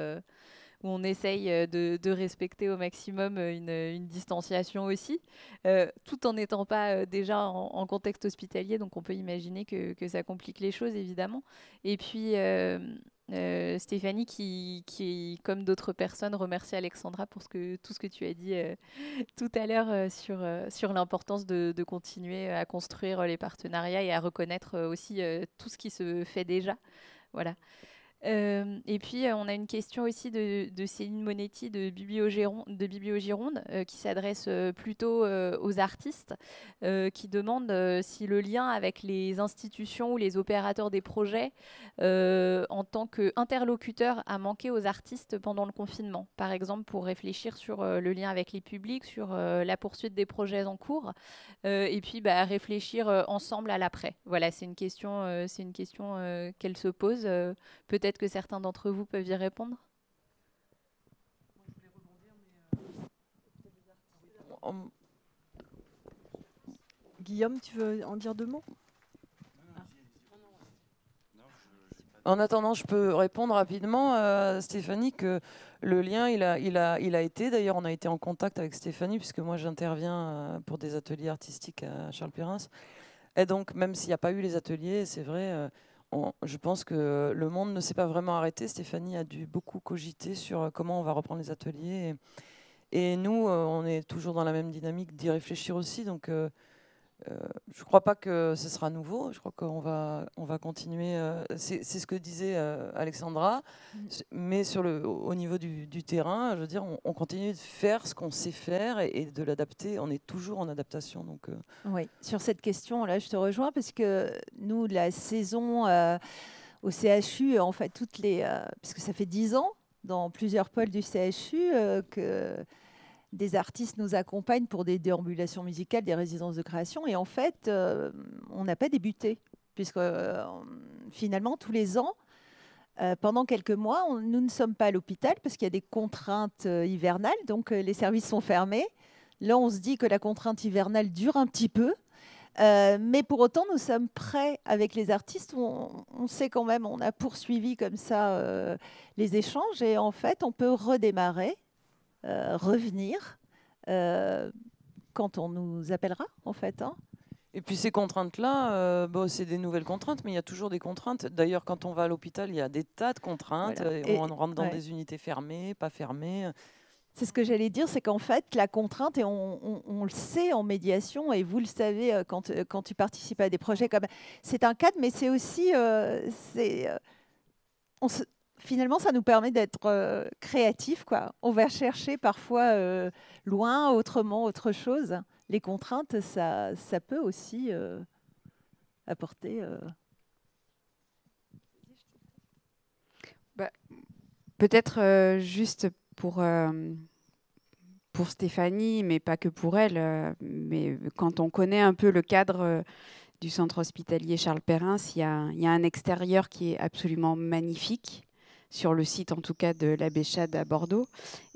Speaker 9: où on essaye euh, de, respecter au maximum euh, une, distanciation aussi, euh, tout en n'étant pas déjà en, contexte hospitalier. Donc on peut imaginer que, ça complique les choses, évidemment. Et puis... Stéphanie, qui, comme d'autres personnes, remercie Alexandra pour tout ce que tu as dit tout à l'heure sur, sur l'importance de, de, continuer à construire les partenariats et à reconnaître aussi tout ce qui se fait déjà. Voilà. Euh, et puis, euh, on a une question aussi de, Céline Monetti de Bibliogironde, de Bibliogironde euh, qui s'adresse plutôt aux artistes, qui demande si le lien avec les institutions ou les opérateurs des projets en tant qu'interlocuteur a manqué aux artistes pendant le confinement. Par exemple, pour réfléchir sur le lien avec les publics, sur la poursuite des projets en cours, et puis bah, réfléchir ensemble à l'après. Voilà, c'est une question, c'est une question qu'elle se pose. Peut-être Peut-être que certains d'entre vous peuvent y répondre.
Speaker 1: Guillaume, tu veux en dire deux mots?
Speaker 6: En attendant, je peux répondre rapidement, à Stéphanie, que le lien, il a, il a, il a été. D'ailleurs, on a été en contact avec Stéphanie, puisque moi, j'interviens euh, pour des ateliers artistiques à Charles Perrins. Et donc, même s'il n'y a pas eu les ateliers, c'est vrai, euh, je pense que le monde ne s'est pas vraiment arrêté. Stéphanie a dû beaucoup cogiter sur euh, comment on va reprendre les ateliers. Et, nous, euh, on est toujours dans la même dynamique d'y réfléchir aussi. Donc, euh, je ne crois pas que ce sera nouveau. Je crois qu'on va, on va continuer. Euh, c'est ce que disait euh, Alexandra. Mm. Mais sur le, au niveau du, terrain, je veux dire, on, continue de faire ce qu'on sait faire et, de l'adapter. On est toujours en adaptation. Donc,
Speaker 5: Oui, sur cette question, là, je te rejoins parce que nous, la saison au CHU, en fait, toutes les. puisque ça fait dix ans dans plusieurs pôles du CHU que des artistes nous accompagnent pour des déambulations musicales, des résidences de création. Et en fait, euh, on n'a pas débuté, puisque euh, finalement, tous les ans, euh, pendant quelques mois, nous ne sommes pas à l'hôpital parce qu'il y a des contraintes hivernales, donc les services sont fermés. Là, on se dit que la contrainte hivernale dure un petit peu. Mais pour autant, nous sommes prêts avec les artistes. On, sait quand même, on a poursuivi comme ça les échanges et en fait, on peut redémarrer, revenir quand on nous appellera, en fait. Hein.
Speaker 6: Et puis ces contraintes-là, bon, c'est des nouvelles contraintes, mais il y a toujours des contraintes. D'ailleurs, quand on va à l'hôpital, il y a des tas de contraintes. on rentre dans des unités fermées, pas fermées.
Speaker 5: C'est ce que j'allais dire, c'est qu'en fait, la contrainte, et on, le sait en médiation, et vous le savez euh, quand, euh, quand tu participes à des projets comme... C'est un cadre, mais c'est aussi... Euh, finalement, ça nous permet d'être créatifs. Quoi. On va chercher parfois loin, autrement, autre chose. Les contraintes, ça, ça peut aussi apporter...
Speaker 4: Bah, peut-être juste pour, euh, pour Stéphanie, mais pas que pour elle. Euh, mais quand on connaît un peu le cadre euh, du centre hospitalier Charles Perrin, il y a un extérieur qui est absolument magnifique sur le site en tout cas de l'abbé Chade à Bordeaux.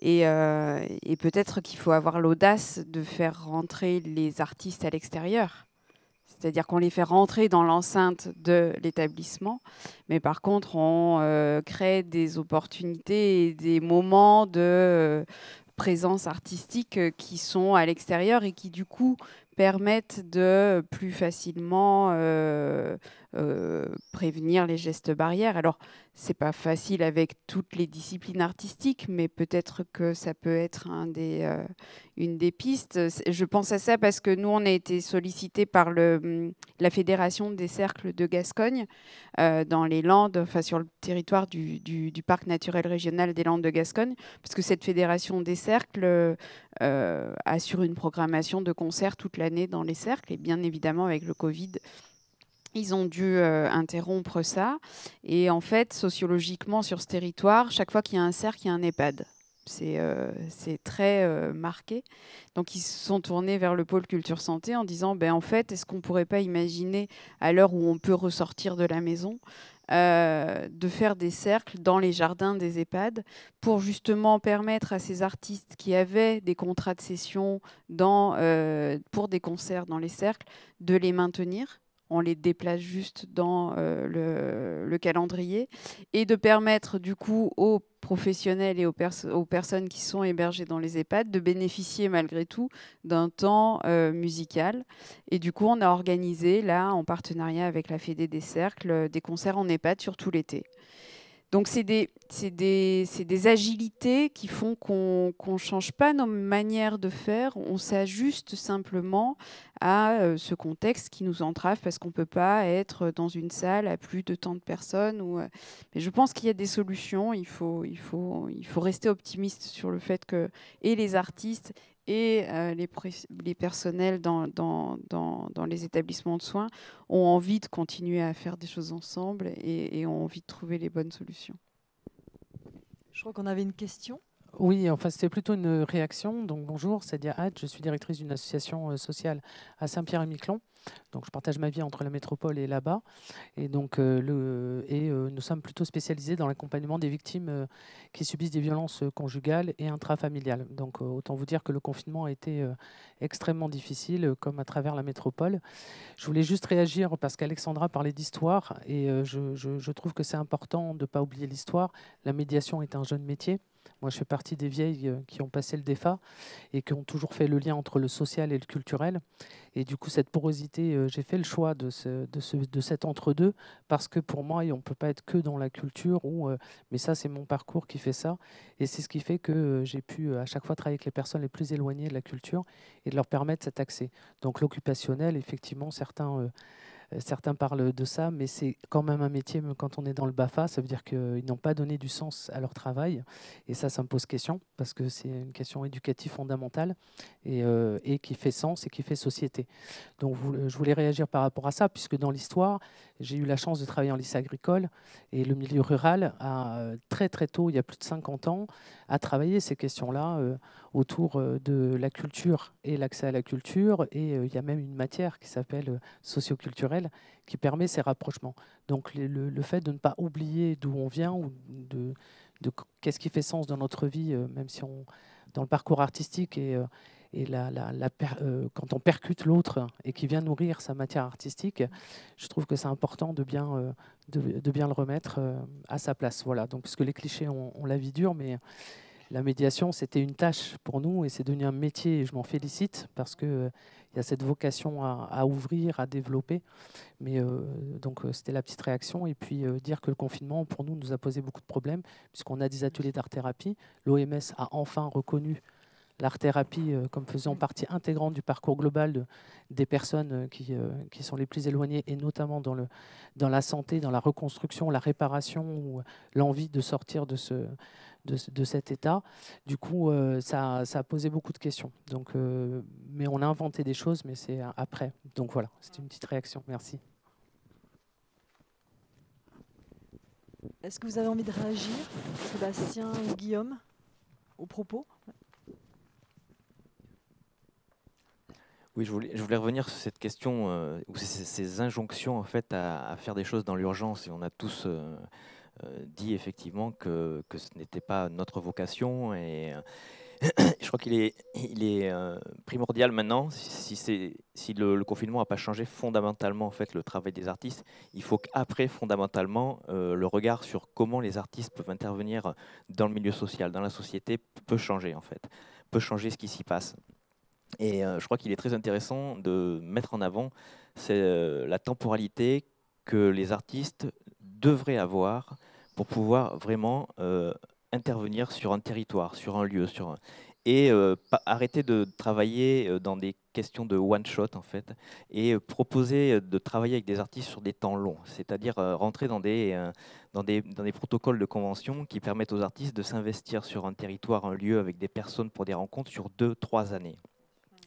Speaker 4: Et, et peut-être qu'il faut avoir l'audace de faire rentrer les artistes à l'extérieur. C'est-à-dire qu'on les fait rentrer dans l'enceinte de l'établissement, mais par contre, on euh, crée des opportunités et des moments de euh, présence artistique euh, qui sont à l'extérieur et qui, du coup, permettent de plus facilement prévenir les gestes barrières. Alors, c'est pas facile avec toutes les disciplines artistiques, mais peut-être que ça peut être euh, une des pistes. Je pense à ça parce que nous, on a été sollicités par hum, la Fédération des cercles de Gascogne euh, dans les Landes, enfin sur le territoire du, Parc naturel régional des Landes de Gascogne, parce que cette Fédération des cercles euh, assure une programmation de concerts toute l'année dans les cercles, et bien évidemment avec le Covid ils ont dû euh, interrompre ça. Et en fait, sociologiquement, sur ce territoire, chaque fois qu'il y a un cercle, il y a un EHPAD. C'est euh, très euh, marqué. Donc, ils se sont tournés vers le pôle culture santé en disant ben, en fait, est-ce qu'on ne pourrait pas imaginer, à l'heure où on peut ressortir de la maison, de faire des cercles dans les jardins des EHPAD pour justement permettre à ces artistes qui avaient des contrats de session pour des concerts dans les cercles de les maintenir on les déplace juste dans euh, le, calendrier, et de permettre du coup aux professionnels et aux, personnes qui sont hébergées dans les EHPAD de bénéficier malgré tout d'un temps euh, musical. Et du coup, on a organisé là, en partenariat avec la Fédé des Cercles, des concerts en EHPAD sur tout l'été. Donc, c'est des, des, des, agilités qui font qu'on ne change pas nos manières de faire, on s'ajuste simplement à euh, ce contexte qui nous entrave parce qu'on ne peut pas être dans une salle à plus de tant de personnes. Ou, euh, Mais je pense qu'il y a des solutions, il faut, il, faut, il faut rester optimiste sur le fait que et les artistes et euh, les, les, personnels dans, dans, dans, dans, les établissements de soins ont envie de continuer à faire des choses ensemble et, et ont envie de trouver les bonnes solutions.
Speaker 1: Je crois qu'on avait une question.
Speaker 10: Oui, enfin c'était plutôt une réaction. Donc bonjour, c'est Diahad, je suis directrice d'une association euh, sociale à Saint-Pierre-et-Miquelon. Donc je partage ma vie entre la métropole et là-bas. Et donc euh, le, et euh, nous sommes plutôt spécialisés dans l'accompagnement des victimes qui subissent des violences conjugales et intrafamiliales. Donc autant vous dire que le confinement a été extrêmement difficile, comme à travers la métropole. Je voulais juste réagir parce qu'Alexandra parlait d'histoire et je, je trouve que c'est important de ne pas oublier l'histoire. La médiation est un jeune métier. Moi, je fais partie des vieilles euh, qui ont passé le DEFA et qui ont toujours fait le lien entre le social et le culturel. Et du coup, cette porosité, euh, j'ai fait le choix de, ce, de, ce, de cet entre-deux parce que pour moi, on ne peut pas être que dans la culture. Ou, euh, mais ça, c'est mon parcours qui fait ça. Et c'est ce qui fait que j'ai pu à chaque fois travailler avec les personnes les plus éloignées de la culture et de leur permettre cet accès. Donc l'occupationnel, effectivement, certains euh, certains parlent de ça, mais c'est quand même un métier, même quand on est dans le BAFA, ça veut dire qu'ils n'ont pas donné du sens à leur travail. Et ça, ça me pose question, parce que c'est une question éducative fondamentale et, euh, qui fait sens et qui fait société. Donc je voulais réagir par rapport à ça, puisque dans l'histoire, j'ai eu la chance de travailler en lycée agricole, et le milieu rural, a, euh, très très tôt, il y a plus de 50 ans, a travaillé ces questions-là autour de la culture et l'accès à la culture. Et il y a même une matière qui s'appelle socioculturelle qui permet ces rapprochements. Donc le, fait de ne pas oublier d'où on vient ou de, qu'est-ce qui fait sens dans notre vie, euh, même si on dans le parcours artistique et, euh, la, quand on percute l'autre et qui vient nourrir sa matière artistique, je trouve que c'est important de bien, de, bien le remettre à sa place. Voilà, donc, parce que les clichés ont, la vie dure, mais la médiation, c'était une tâche pour nous et c'est devenu un métier et je m'en félicite parce que il y a cette vocation à, ouvrir, à développer. Mais euh, donc euh, c'était la petite réaction. Et puis euh, dire que le confinement, pour nous, nous a posé beaucoup de problèmes, puisqu'on a des ateliers d'art-thérapie. L'OMS a enfin reconnu l'art-thérapie comme faisant partie intégrante du parcours global des personnes qui, qui sont les plus éloignées, et notamment dans, le, dans la santé, dans la reconstruction, la réparation, ou l'envie de sortir de ce, de, cet état. Du coup, euh, ça, a posé beaucoup de questions. Donc, euh, mais on a inventé des choses, mais c'est après. Donc voilà, c'est une petite réaction. Merci.
Speaker 1: Est-ce que vous avez envie de réagir, Sébastien ou Guillaume, aux propos?
Speaker 7: Oui, je voulais, revenir sur cette question, euh, ou ces, injonctions en fait à, faire des choses dans l'urgence. Et on a tous euh, dit effectivement que, ce n'était pas notre vocation et euh, je crois qu'il est, il est euh, primordial maintenant, si, si le, confinement n'a pas changé fondamentalement en fait, le travail des artistes, il faut qu'après, fondamentalement, le regard sur comment les artistes peuvent intervenir dans le milieu social, dans la société, peut changer en fait, peut changer ce qui s'y passe. Et je crois qu'il est très intéressant de mettre en avant c'est, la temporalité que les artistes devrait avoir pour pouvoir vraiment euh, intervenir sur un territoire, sur un lieu, sur et euh, arrêter de travailler euh, dans des questions de one shot en fait et proposer de travailler avec des artistes sur des temps longs, c'est-à-dire rentrer dans, des, dans des protocoles de convention qui permettent aux artistes de s'investir sur un territoire, un lieu avec des personnes pour des rencontres sur deux, trois années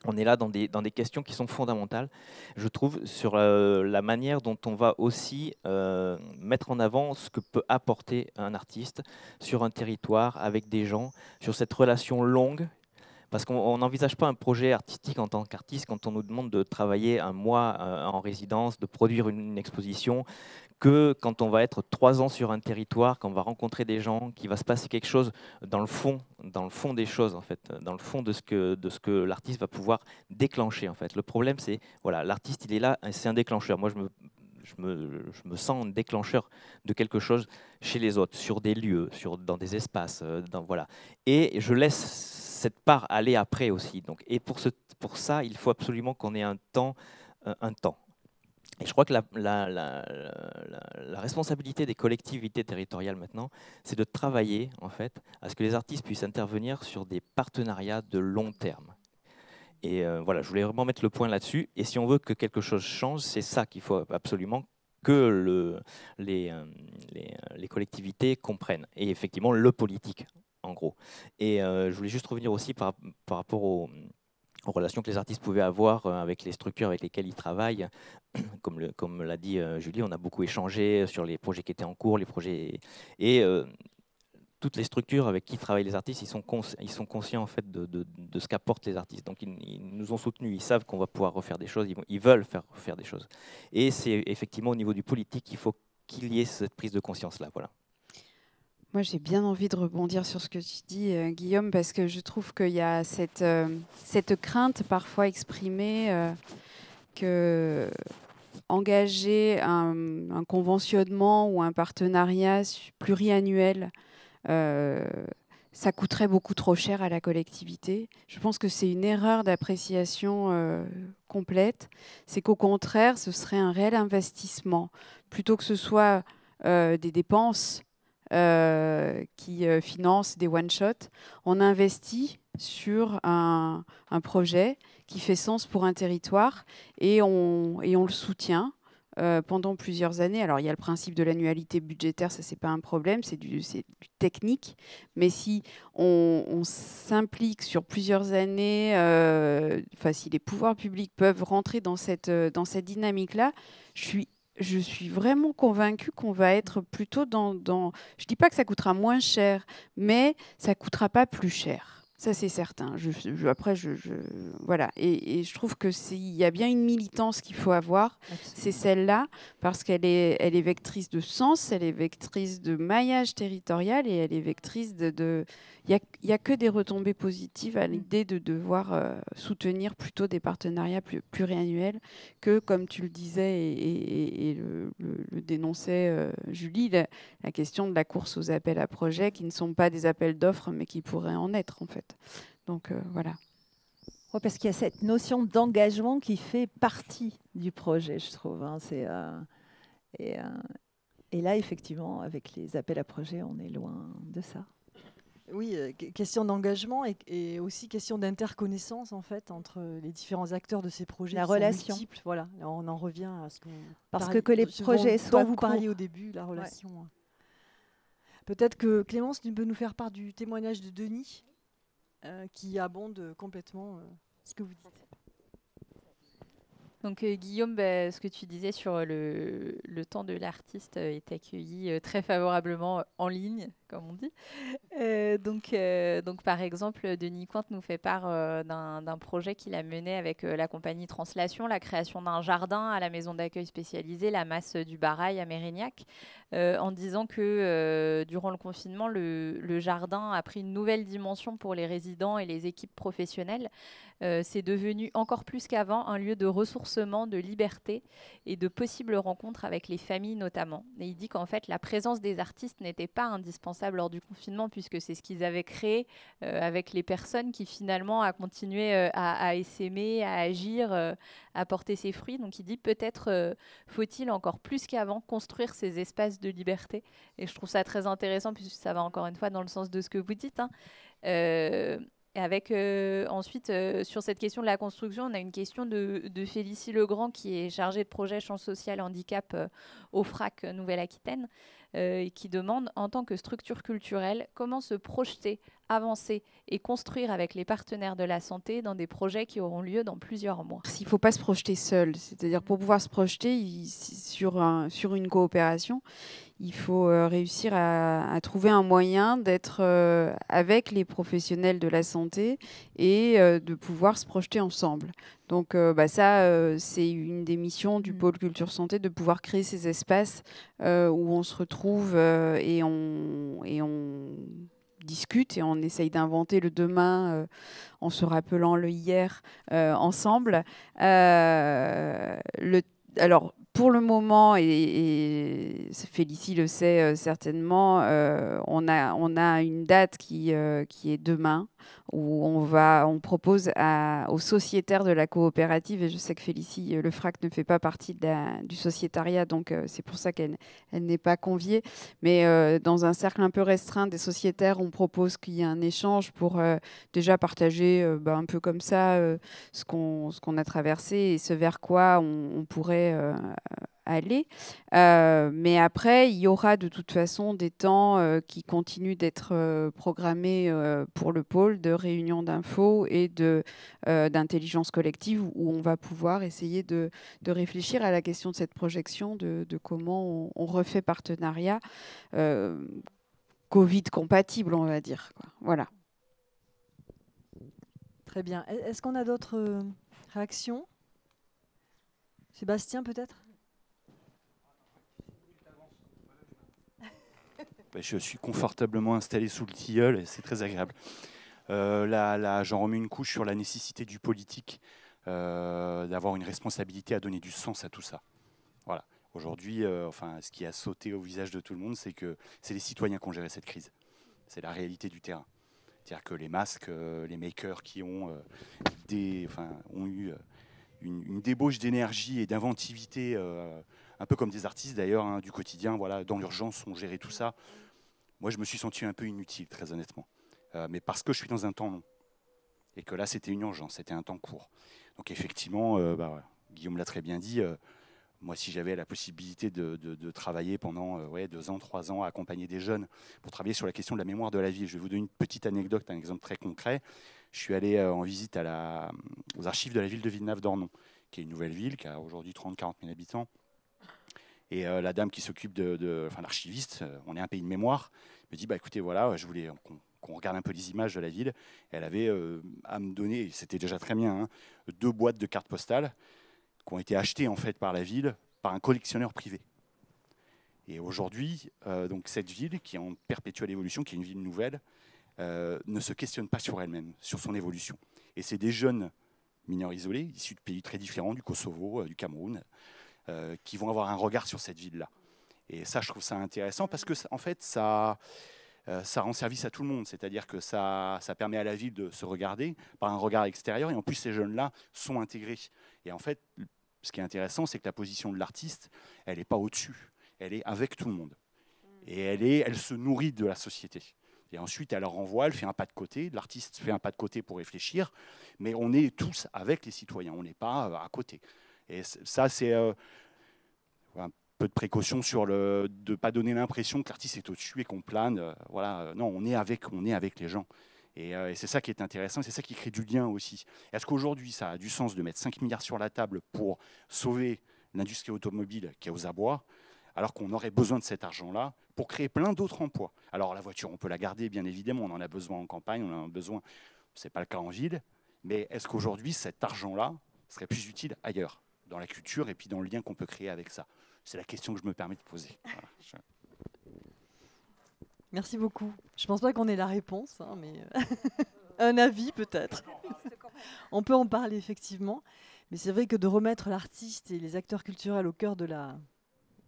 Speaker 7: on est là dans des, questions qui sont fondamentales, je trouve, sur euh, la manière dont on va aussi euh, mettre en avant ce que peut apporter un artiste sur un territoire, avec des gens, sur cette relation longue. Parce qu'on n'envisage pas un projet artistique en tant qu'artiste quand on nous demande de travailler un mois euh, en résidence, de produire une exposition, que quand on va être trois ans sur un territoire, qu'on va rencontrer des gens, qu'il va se passer quelque chose dans le fond, dans le fond des choses en fait, dans le fond de ce que que l'artiste va pouvoir déclencher en fait. Le problème c'est voilà, l'artiste il est là, c'est un déclencheur. Moi je me je me, je me, sens un déclencheur de quelque chose chez les autres, sur des lieux, sur, dans des espaces. Euh, dans, voilà. Et je laisse cette part aller après aussi. Donc, et pour, ça, il faut absolument qu'on ait un temps, un temps. Et je crois que la, responsabilité des collectivités territoriales maintenant, c'est de travailler en fait à ce que les artistes puissent intervenir sur des partenariats de long terme. Et euh, voilà, je voulais vraiment mettre le point là-dessus. Et si on veut que quelque chose change, c'est ça qu'il faut absolument que euh, les, collectivités comprennent. Et effectivement, le politique, en gros. Et euh, je voulais juste revenir aussi par, rapport au aux relations que les artistes pouvaient avoir euh, avec les structures avec lesquelles ils travaillent. Comme, l'a dit euh, Julie, on a beaucoup échangé sur les projets qui étaient en cours, les projets et toutes les structures avec qui travaillent les artistes, ils sont, ils sont conscients en fait de, de, ce qu'apportent les artistes. Donc ils, nous ont soutenus, ils savent qu'on va pouvoir refaire des choses, ils, ils veulent faire refaire des choses. Et c'est effectivement au niveau du politique qu'il faut qu'il y ait cette prise de conscience là. Voilà.
Speaker 4: Moi, j'ai bien envie de rebondir sur ce que tu dis, euh, Guillaume, parce que je trouve qu'il y a cette, euh, cette crainte parfois exprimée euh, que engager un, un, conventionnement ou un partenariat pluriannuel, ça coûterait beaucoup trop cher à la collectivité. Je pense que c'est une erreur d'appréciation complète. C'est qu'au contraire, ce serait un réel investissement, plutôt que ce soit des dépenses euh, qui euh, finance des one-shots. On investit sur un, projet qui fait sens pour un territoire et on, et on le soutient. Euh, pendant plusieurs années. Alors, il y a le principe de l'annualité budgétaire, ça, c'est pas un problème, c'est du, du, technique. Mais si on, s'implique sur plusieurs années, si les pouvoirs publics peuvent rentrer dans cette, dans cette dynamique-là, je suis je suis vraiment convaincue qu'on va être plutôt dans, Je ne dis pas que ça coûtera moins cher, mais ça ne coûtera pas plus cher. Ça, c'est certain. après, je, voilà. Et, je trouve que il y a bien une militance qu'il faut avoir. C'est celle-là, parce qu'elle est, elle est vectrice de sens, elle est vectrice de maillage territorial et elle est vectrice de. Il n'y a, que des retombées positives à mm. l'idée de devoir euh, soutenir plutôt des partenariats plus, pluriannuels que, comme tu le disais et, le, dénonçait euh, Julie, la, la question de la course aux appels à projets qui ne sont pas des appels d'offres, mais qui pourraient en être en fait. Donc euh, voilà.
Speaker 5: parce qu'il y a cette notion d'engagement qui fait partie du projet, je trouve. Hein. C'est, euh, et, euh, et, là, effectivement, avec les appels à projets, on est loin de ça.
Speaker 1: Oui, question d'engagement et, aussi question d'interconnaissance en fait entre les différents acteurs de ces projets.
Speaker 5: La relation.
Speaker 1: Voilà, on en revient à ce qu'on.
Speaker 5: Parce que que les projets soient.
Speaker 1: Dont vous parliez au début, la relation. Peut-être que Clémence peut nous faire part du témoignage de Denis euh, qui abonde complètement euh, ce que vous dites.
Speaker 9: Donc euh, Guillaume, bah, ce que tu disais sur le, le temps de l'artiste est accueilli très favorablement en ligne comme on dit. Euh, donc, euh, donc, par exemple, Denis Cointe nous fait part euh, d'un projet qu'il a mené avec la compagnie Translation, la création d'un jardin à la maison d'accueil spécialisée, la masse du Barail à Mérignac, en disant que durant le confinement, le, le, jardin a pris une nouvelle dimension pour les résidents et les équipes professionnelles. C'est devenu encore plus qu'avant un lieu de ressourcement, de liberté et de possibles rencontres avec les familles notamment. Et il dit qu'en fait, la présence des artistes n'était pas indispensable lors du confinement, puisque c'est ce qu'ils avaient créé euh, avec les personnes qui finalement a continué euh, à, à essaimer, à agir, euh, à porter ses fruits. Donc il dit peut-être faut-il encore plus qu'avant construire ces espaces de liberté. Et je trouve ça très intéressant, puisque ça va encore une fois dans le sens de ce que vous dites. Hein. Avec ensuite, sur cette question de la construction, on a une question de, Félicie Legrand, qui est chargée de projet champ social handicap au FRAC Nouvelle-Aquitaine. Euh, qui demande, en tant que structure culturelle, comment se projeter, avancer et construire avec les partenaires de la santé dans des projets qui auront lieu dans plusieurs mois.
Speaker 4: Il ne faut pas se projeter seul, c'est-à-dire pour pouvoir se projeter sur, un, sur une coopération, il faut euh, réussir à, trouver un moyen d'être euh, avec les professionnels de la santé et de pouvoir se projeter ensemble. Donc bah ça, c'est une des missions du mmh. pôle culture santé de pouvoir créer ces espaces où on se retrouve et, on, et on discute et on essaye d'inventer le demain en se rappelant le hier ensemble. le, alors, pour le moment, et, Félicie le sait certainement, on, a, une date qui est demain où on, va, on propose aux sociétaires de la coopérative, et je sais que Félicie euh, Lefrac ne fait pas partie du sociétariat, donc euh, c'est pour ça qu'elle elle, n'est pas conviée, mais euh, dans un cercle un peu restreint des sociétaires, on propose qu'il y ait un échange pour déjà partager bah, un peu comme ça ce qu'on a traversé et ce vers quoi on pourrait aller. Euh, mais après, il y aura de toute façon des temps euh, qui continuent d'être euh, programmés pour le pôle de réunion d'infos et d'intelligence collective où on va pouvoir essayer de, de, réfléchir à la question de cette projection, de, de comment on, refait partenariat Covid compatible, on va dire. Voilà.
Speaker 1: Très bien. Est-ce qu'on a d'autres réactions? Sébastien, peut-être?
Speaker 8: Bah, je suis confortablement installé sous le tilleul et c'est très agréable. Euh, là, là j'en remets une couche sur la nécessité du politique euh, d'avoir une responsabilité à donner du sens à tout ça. Voilà. Aujourd'hui, euh, enfin, ce qui a sauté au visage de tout le monde, c'est que c'est les citoyens qui ont géré cette crise. C'est la réalité du terrain. C'est-à-dire que les masques, les makers qui ont, des, enfin, ont eu une, une débauche d'énergie et d'inventivité, un peu comme des artistes d'ailleurs, hein, du quotidien, voilà, dans l'urgence, ont géré tout ça moi, je me suis senti un peu inutile, très honnêtement. Euh, mais parce que je suis dans un temps long. Et que là, c'était une urgence, c'était un temps court. Donc, effectivement, euh, bah, Guillaume l'a très bien dit. Euh, moi, si j'avais la possibilité de, travailler pendant deux ans, trois ans, à accompagner des jeunes pour travailler sur la question de la mémoire de la ville, je vais vous donner une petite anecdote, un exemple très concret. Je suis allé en visite aux archives de la ville de Villeneuve-d'Ornon, qui est une nouvelle ville qui a aujourd'hui 30-40 000 habitants et euh, la dame qui s'occupe de, l'archiviste, euh, on est un pays de mémoire, me dit bah écoutez voilà, je voulais qu'on regarde un peu les images de la ville, elle avait à me donner, c'était déjà très bien, hein, deux boîtes de cartes postales qui ont été achetées en fait par la ville par un collectionneur privé. Et aujourd'hui, donc cette ville qui est en perpétuelle évolution, qui est une ville nouvelle, ne se questionne pas sur elle-même, sur son évolution. Et c'est des jeunes mineurs isolés, issus de pays très différents, du Kosovo, du Cameroun, qui vont avoir un regard sur cette ville-là. Et ça, je trouve ça intéressant parce que, en fait, ça, euh, ça rend service à tout le monde. C'est-à-dire que ça, ça permet à la ville de se regarder par un regard extérieur. Et en plus, ces jeunes-là sont intégrés. Et en fait, ce qui est intéressant, c'est que la position de l'artiste, elle n'est pas au-dessus. Elle est avec tout le monde. Et elle, est, elle se nourrit de la société. Et ensuite, elle renvoie, elle fait un pas de côté. L'artiste fait un pas de côté pour réfléchir. Mais on est tous avec les citoyens. On n'est pas euh, à côté. Et ça, c'est euh, peu de précaution sur le de pas donner l'impression que l'artiste est au-dessus et qu'on plane. Euh, voilà, euh, non, on est avec, on est avec les gens. Euh, et, c'est ça qui est intéressant, c'est ça qui crée du lien aussi. Est-ce qu'aujourd'hui, ça a du sens de mettre 5 milliards sur la table pour sauver l'industrie automobile qui est aux abois, alors qu'on aurait besoin de cet argent-là pour créer plein d'autres emplois? Alors la voiture, on peut la garder, bien évidemment, on en a besoin en campagne, on en a besoin, ce n'est pas le cas en ville, mais est-ce qu'aujourd'hui, cet argent-là serait plus utile ailleurs, dans la culture et puis dans le lien qu'on peut créer avec ça c'est la question que je me permets de poser.
Speaker 1: Merci beaucoup. Je ne pense pas qu'on ait la réponse, hein, mais euh, un avis peut-être. On peut en parler effectivement. Mais c'est vrai que de remettre l'artiste et les acteurs culturels au cœur de la,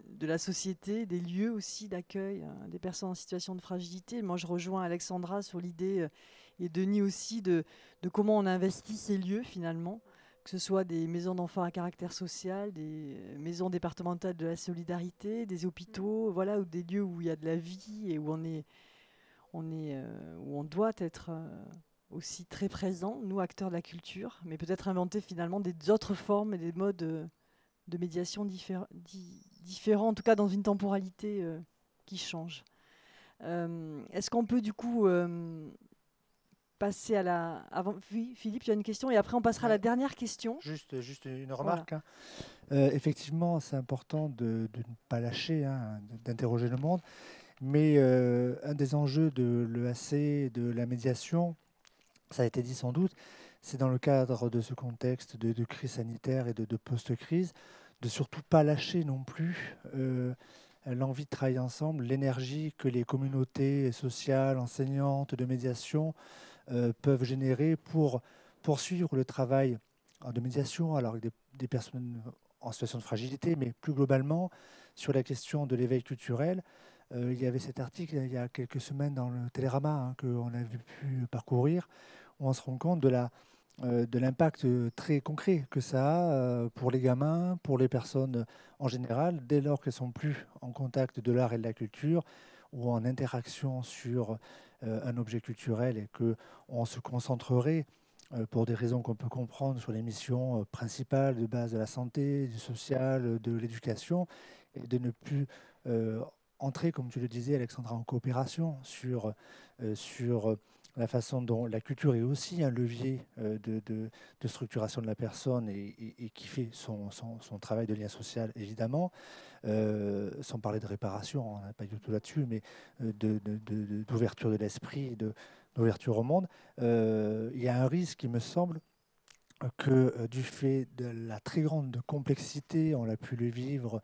Speaker 1: de la société, des lieux aussi d'accueil hein, des personnes en situation de fragilité. Moi, je rejoins Alexandra sur l'idée, euh, et Denis aussi, de, de, comment on investit ces lieux finalement que ce soit des maisons d'enfants à caractère social, des maisons départementales de la solidarité, des hôpitaux, voilà, ou des lieux où il y a de la vie et où on est, on est, euh, où on doit être euh, aussi très présent, nous acteurs de la culture, mais peut-être inventer finalement des autres formes et des modes de, médiation différents, en tout cas dans une temporalité euh, qui change. Est-ce qu'on peut du coup passer à la. Avant... Oui, Philippe, tu as une question et après on passera à la dernière question.
Speaker 2: Juste, juste une remarque. Hein. Euh, effectivement, c'est important de, ne pas lâcher, hein, d'interroger le monde. Mais euh, un des enjeux de l'EAC, de la médiation, ça a été dit sans doute, c'est dans le cadre de ce contexte de, crise sanitaire et de, post-crise, de surtout pas lâcher non plus. Euh, l'envie de travailler ensemble, l'énergie que les communautés sociales, enseignantes, de médiation euh, peuvent générer pour poursuivre le travail de médiation, alors avec des, personnes en situation de fragilité, mais plus globalement sur la question de l'éveil culturel. Euh, il y avait cet article il y a quelques semaines dans le Télérama hein, qu'on avait pu parcourir, où on se rend compte de euh, de l'impact très concret que ça a pour les gamins, pour les personnes en général, dès lors qu'elles sont plus en contact de l'art et de la culture ou en interaction sur un objet culturel et qu'on se concentrerait euh, pour des raisons qu'on peut comprendre sur les missions euh, principales de base de la santé, du social, de l'éducation, et de ne plus entrer, comme tu le disais, Alexandra, en coopération sur, sur la façon dont la culture est aussi un levier de, de, structuration de la personne et, qui fait son, travail de lien social, évidemment, euh, sans parler de réparation, on n'a pas du tout là-dessus, mais euh, d'ouverture de, de l'esprit, d'ouverture au monde, euh, il y a un risque, il me semble, que du fait de la très grande complexité, on a pu le vivre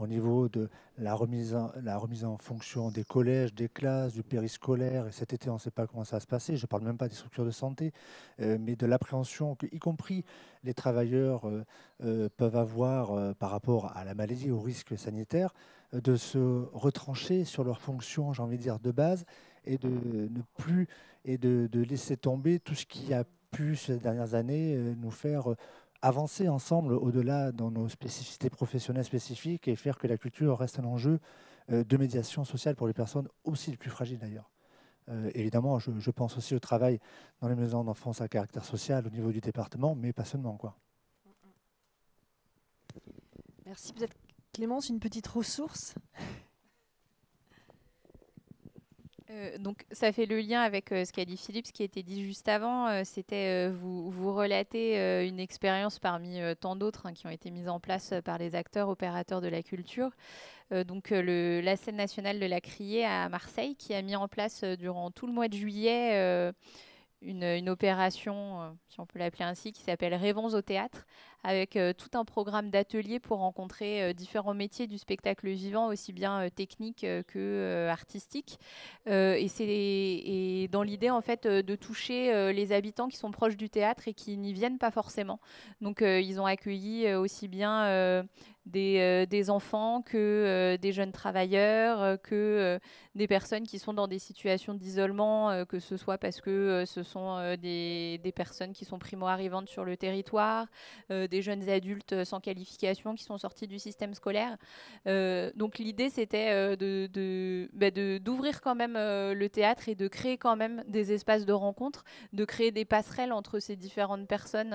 Speaker 2: au niveau de la remise, en, fonction des collèges, des classes, du périscolaire. Et cet été, on ne sait pas comment ça va se passer. Je ne parle même pas des structures de santé, euh, mais de l'appréhension que, y compris les travailleurs euh, euh, peuvent avoir par rapport à la maladie, au risque sanitaire, de se retrancher sur leurs fonctions, j'ai envie de dire, de base, et de ne plus et de laisser tomber tout ce qui a pu ces dernières années nous faire avancer ensemble au-delà dans nos spécificités professionnelles spécifiques et faire que la culture reste un enjeu euh, de médiation sociale pour les personnes aussi les plus fragiles d'ailleurs. Euh, évidemment, je, pense aussi au travail dans les maisons d'enfance à caractère social au niveau du département, mais pas seulement. Quoi.
Speaker 1: Merci. Peut-être Clémence, une petite ressource?
Speaker 9: Euh, donc ça fait le lien avec euh, ce qu'a dit Philippe, ce qui a été dit juste avant. Euh, c'était vous, vous relatez une expérience parmi tant d'autres hein, qui ont été mises en place par les acteurs opérateurs de la culture. donc le, la scène nationale de la Criée à Marseille qui a mis en place durant tout le mois de juillet une, une, opération, si on peut l'appeler ainsi, qui s'appelle Rêvons au théâtre, avec euh, tout un programme d'ateliers pour rencontrer euh, différents métiers du spectacle vivant, aussi bien euh, techniques que artistiques. et c'est dans l'idée en fait de toucher les habitants qui sont proches du théâtre et qui n'y viennent pas forcément. Donc ils ont accueilli aussi bien des, enfants que des jeunes travailleurs, que des personnes qui sont dans des situations d'isolement, que ce soit parce que ce sont des, des, personnes qui sont primo-arrivantes sur le territoire, des jeunes adultes sans qualification qui sont sortis du système scolaire. Euh, donc l'idée, c'était euh, de, bah, d'ouvrir quand même euh, le théâtre et de créer quand même des espaces de rencontre, de créer des passerelles entre ces différentes personnes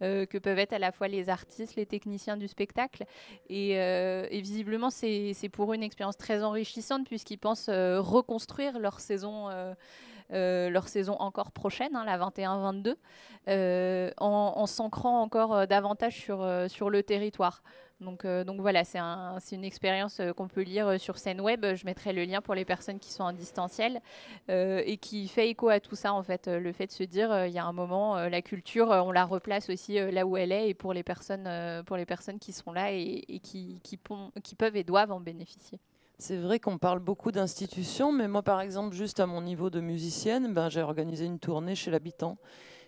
Speaker 9: que peuvent être à la fois les artistes, les techniciens du spectacle. Et, et visiblement, c'est, pour une expérience très enrichissante puisqu'ils pensent reconstruire leur saison. Euh, leur saison encore prochaine, hein, la 21-22, euh, en, s'ancrant encore euh, davantage sur, sur le territoire. Donc, donc voilà, c'est un, une expérience qu'on peut lire sur scène web. Je mettrai le lien pour les personnes qui sont en distanciel et qui fait écho à tout ça, en fait. le fait de se dire, il y a un moment, la culture, on la replace aussi là où elle est et pour les personnes, pour les personnes qui sont là et, et qui, qui, qui peuvent et doivent en bénéficier.
Speaker 6: C'est vrai qu'on parle beaucoup d'institutions, mais moi, par exemple, juste à mon niveau de musicienne, ben, j'ai organisé une tournée chez l'habitant.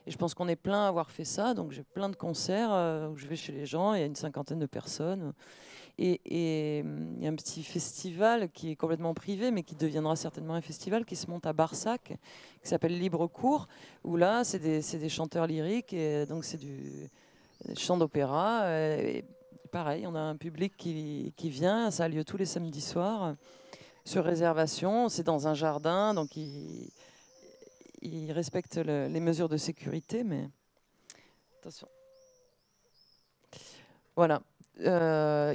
Speaker 6: Et je pense qu'on est plein à avoir fait ça. Donc j'ai plein de concerts euh, où je vais chez les gens, il y a une cinquantaine de personnes. Et, hum, il y a un petit festival qui est complètement privé, mais qui deviendra certainement un festival qui se monte à Barsac, qui s'appelle Libre Cours, où là, c'est des, des, chanteurs lyriques, et donc c'est du chant d'opéra. Pareil, on a un public qui, vient, ça a lieu tous les samedis soirs, sur réservation, c'est dans un jardin, donc ils, respectent les mesures de sécurité, mais attention. Voilà. Euh,